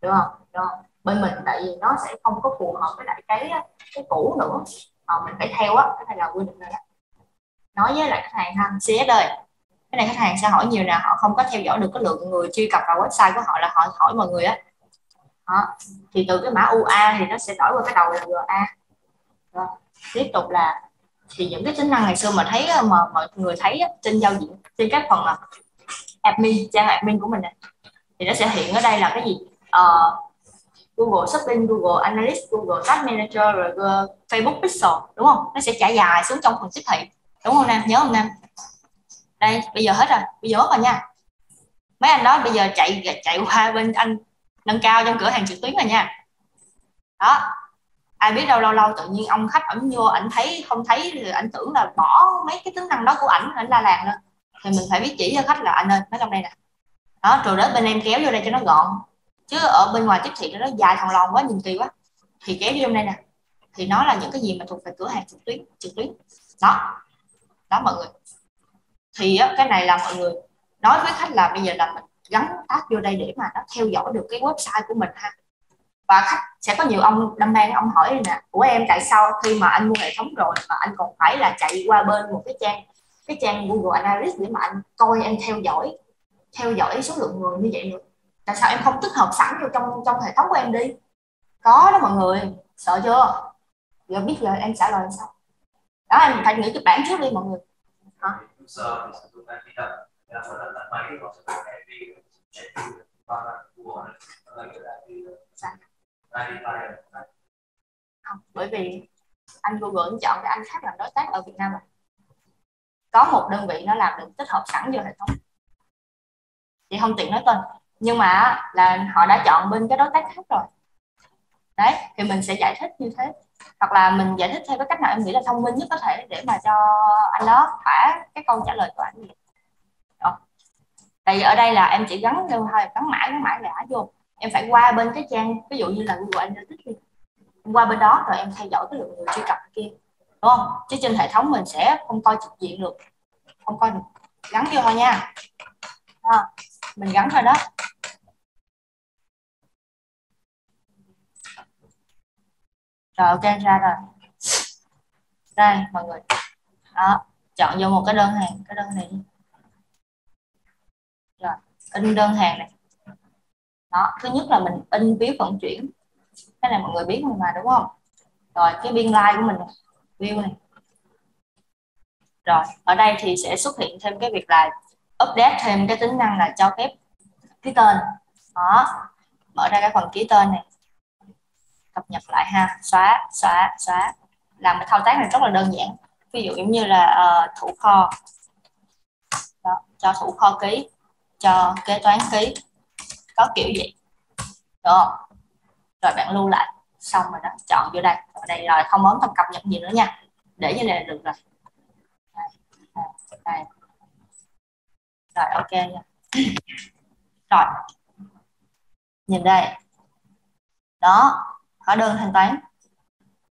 Được không? Được không? Bên mình tại vì nó sẽ không có phù hợp với lại cái cái cũ nữa. Mà mình phải theo á cái này là quy định này nói với lại khách hàng ha CS ơi cái này khách hàng sẽ hỏi nhiều nè họ không có theo dõi được cái lượng người truy cập vào website của họ là họ hỏi mọi người á đó. thì từ cái mã UA thì nó sẽ đổi qua cái đầu là GA rồi. tiếp tục là thì những cái tính năng ngày xưa mà thấy mà mọi người thấy trên giao diện trên các phần là admin trang admin của mình này thì nó sẽ hiện ở đây là cái gì uh, Google Shopping, Google Analytics, Google Tag Manager rồi Facebook Pixel đúng không? Nó sẽ trải dài xuống trong phần tiếp thị đúng không Nam? Nhớ không Nam? Đây bây giờ hết rồi, bây giờ hết rồi nha. Mấy anh đó bây giờ chạy chạy qua bên anh nâng cao trong cửa hàng trực tuyến rồi nha. Đó, ai biết đâu lâu lâu tự nhiên ông khách ẩn vô ảnh thấy không thấy thì ảnh tưởng là bỏ mấy cái tính năng đó của ảnh ảnh la làng nữa. Thì mình phải biết chỉ cho khách là anh ơi mấy trong đây nè. Đó rồi đó bên em kéo vô đây cho nó gọn. Chứ ở bên ngoài tiếp thị nó dài thòng lòng quá nhìn kỳ quá. Thì kéo vô trong đây nè. Thì nó là những cái gì mà thuộc về cửa hàng trực tuyến trực tuyến. Đó. Đó mọi người thì á, cái này là mọi người nói với khách là bây giờ là mình gắn tác vô đây để mà nó theo dõi được cái website của mình ha. Và khách sẽ có nhiều ông đam mê ông hỏi nè của em tại sao khi mà anh mua hệ thống rồi mà anh còn phải là chạy qua bên một cái trang cái trang Google Analytics để mà anh coi em theo dõi theo dõi số lượng người như vậy nữa tại sao em không tích hợp sẵn vô trong trong hệ thống của em đi? Có đó mọi người. Sợ chưa? Giờ biết giờ em trả lời sao? Đó em phải nghĩ cái bản trước đi mọi người không bởi vì anh Google chọn cái anh khác làm đối tác ở Việt Nam rồi có một đơn vị nó làm được tích hợp sẵn vô hệ thống. Chị không tiện nói tên nhưng mà là họ đã chọn bên cái đối tác khác rồi. Đấy thì mình sẽ giải thích như thế hoặc là mình giải thích theo cái cách nào em nghĩ là thông minh nhất có thể để mà cho anh đó thỏa cái câu trả lời của anh vậy. Tại vì ở đây là em chỉ gắn vô thôi gắn mãi gắn mãi gã vô. Em phải qua bên cái trang ví dụ như là Google Analytics đi. Em qua bên đó rồi em theo dõi cái lượng người truy cập kia. Đúng không? Chứ trên hệ thống mình sẽ không coi trực diện được. Không coi được. Gắn vô thôi nha. À, mình gắn thôi đó. Rồi, ok, ra rồi. Đây, mọi người. Đó, chọn vô một cái đơn hàng, cái đơn này rồi, in đơn hàng này. Đó, thứ nhất là mình in phiếu vận chuyển. Cái này mọi người biết mà, đúng không? Rồi, cái biên lai của mình này, view này. Rồi, ở đây thì sẽ xuất hiện thêm cái việc là update thêm cái tính năng là cho phép ký tên. Đó, mở ra cái phần ký tên này cập nhật lại ha. Xóa xóa xóa. Làm cái thao tác này rất là đơn giản. Ví dụ giống như là uh, thủ kho. Đó, cho thủ kho ký cho kế toán ký. Có kiểu gì được rồi bạn lưu lại. Xong rồi đó chọn vô đây. Ở đây rồi không bấm cập nhật gì nữa nha. Để như này là được rồi. Đây, đây. rồi ok nha. Rồi. Nhìn đây. Đó hóa đơn thanh toán.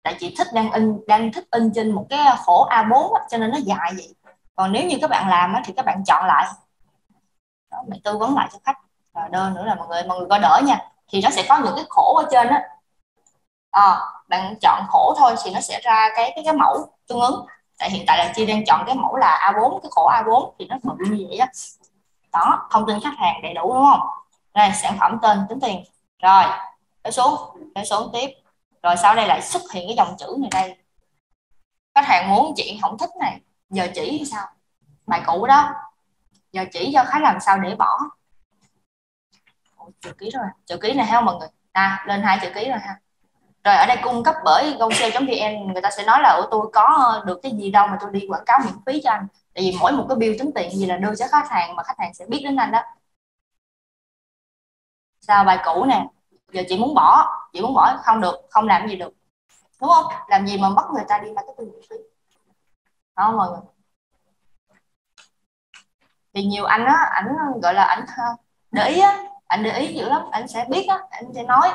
Tại chị thích đang in đang thích in trên một cái khổ A4 cho nên nó dài vậy. Còn nếu như các bạn làm thì các bạn chọn lại. Đó, mình tư vấn lại cho khách. Và đơn nữa là mọi người mọi người coi đỡ nha. Thì nó sẽ có những cái khổ ở trên đó à, ờ, bạn chọn khổ thôi thì nó sẽ ra cái cái cái mẫu tương ứng. Tại hiện tại là chi đang chọn cái mẫu là A4 cái khổ A4 thì nó bự như vậy đó đó thông tin khách hàng đầy đủ đúng không? Đây sản phẩm tên tính tiền. Rồi nó xuống nó xuống tiếp. Rồi sau đây lại xuất hiện cái dòng chữ này đây. Khách hàng muốn chị không thích này giờ chỉ thì sao? Bài cũ đó. Giờ chỉ cho khách làm sao để bỏ. Ủa, chữ ký rồi. Chữ ký này ha mọi người. À lên hai chữ ký rồi ha. Rồi ở đây cung cấp bởi gosale.vn người ta sẽ nói là ủa tôi có được cái gì đâu mà tôi đi quảng cáo miễn phí cho anh. Tại vì mỗi một cái bill tính tiền gì là đưa cho khách hàng mà khách hàng sẽ biết đến anh đó. Sao bài cũ nè? Giờ chị muốn bỏ chị muốn bỏ không được không làm gì được. Đúng không? Làm gì mà bắt người ta đi marketing miễn phí? Đó mọi người. Thì nhiều anh á ảnh gọi là ảnh để ý á anh để ý dữ lắm anh sẽ biết á anh sẽ nói.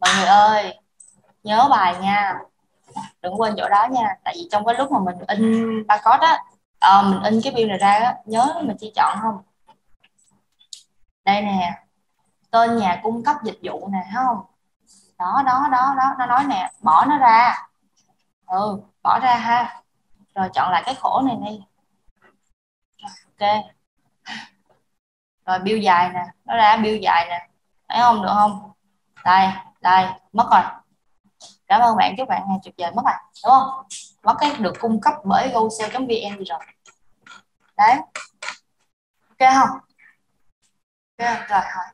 Mọi người ơi nhớ bài nha. Đừng quên chỗ đó nha tại vì trong cái lúc mà mình in barcode á à, mình in cái bill này ra á nhớ mình chỉ chọn không? Đây nè, tên nhà cung cấp dịch vụ nè, thấy không? Đó đó đó đó, nó nói nè, bỏ nó ra. Ừ bỏ ra ha. Rồi chọn lại cái khổ này đi. Ok. Rồi bill dài nè, nó ra bill dài nè. Thấy không, được không? Đây đây, mất rồi. Cảm ơn bạn, chúc bạn ngày chục giờ mất rồi, đúng không? Mất cái được cung cấp bởi google vn gì rồi. Đấy. Ok không? Ok rồi hỏi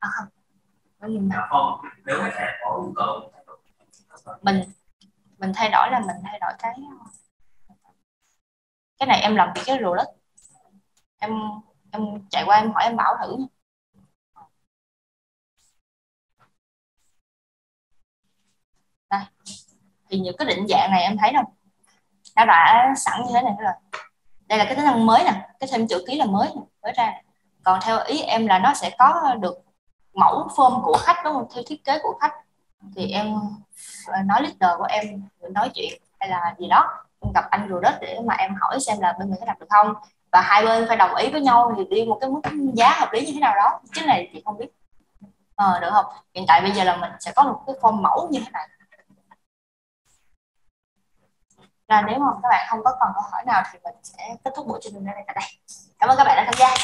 à, không. Mình mình thay đổi là mình thay đổi cái cái này em làm việc cái rồi đó. Em em chạy qua em hỏi em bảo thử đây. Thì những cái định dạng này em thấy không nó đã sẵn như thế này rồi đây là cái tính năng mới nè cái thêm chữ ký là mới nè, mới ra. Còn theo ý em là nó sẽ có được mẫu form của khách đúng không? Theo thiết kế của khách. Thì em à, nói leader của em nói chuyện hay là gì đó. Em gặp anh rồi đất để mà em hỏi xem là bên mình có làm được không. Và hai bên phải đồng ý với nhau thì đi một cái mức giá hợp lý như thế nào đó. Chứ này chị không biết. Ờ, được không? Hiện tại bây giờ là mình sẽ có một cái form mẫu như thế này. Là nếu mà các bạn không có còn câu hỏi nào thì mình sẽ kết thúc buổi trình bày này tại đây. Cảm ơn các bạn đã tham gia.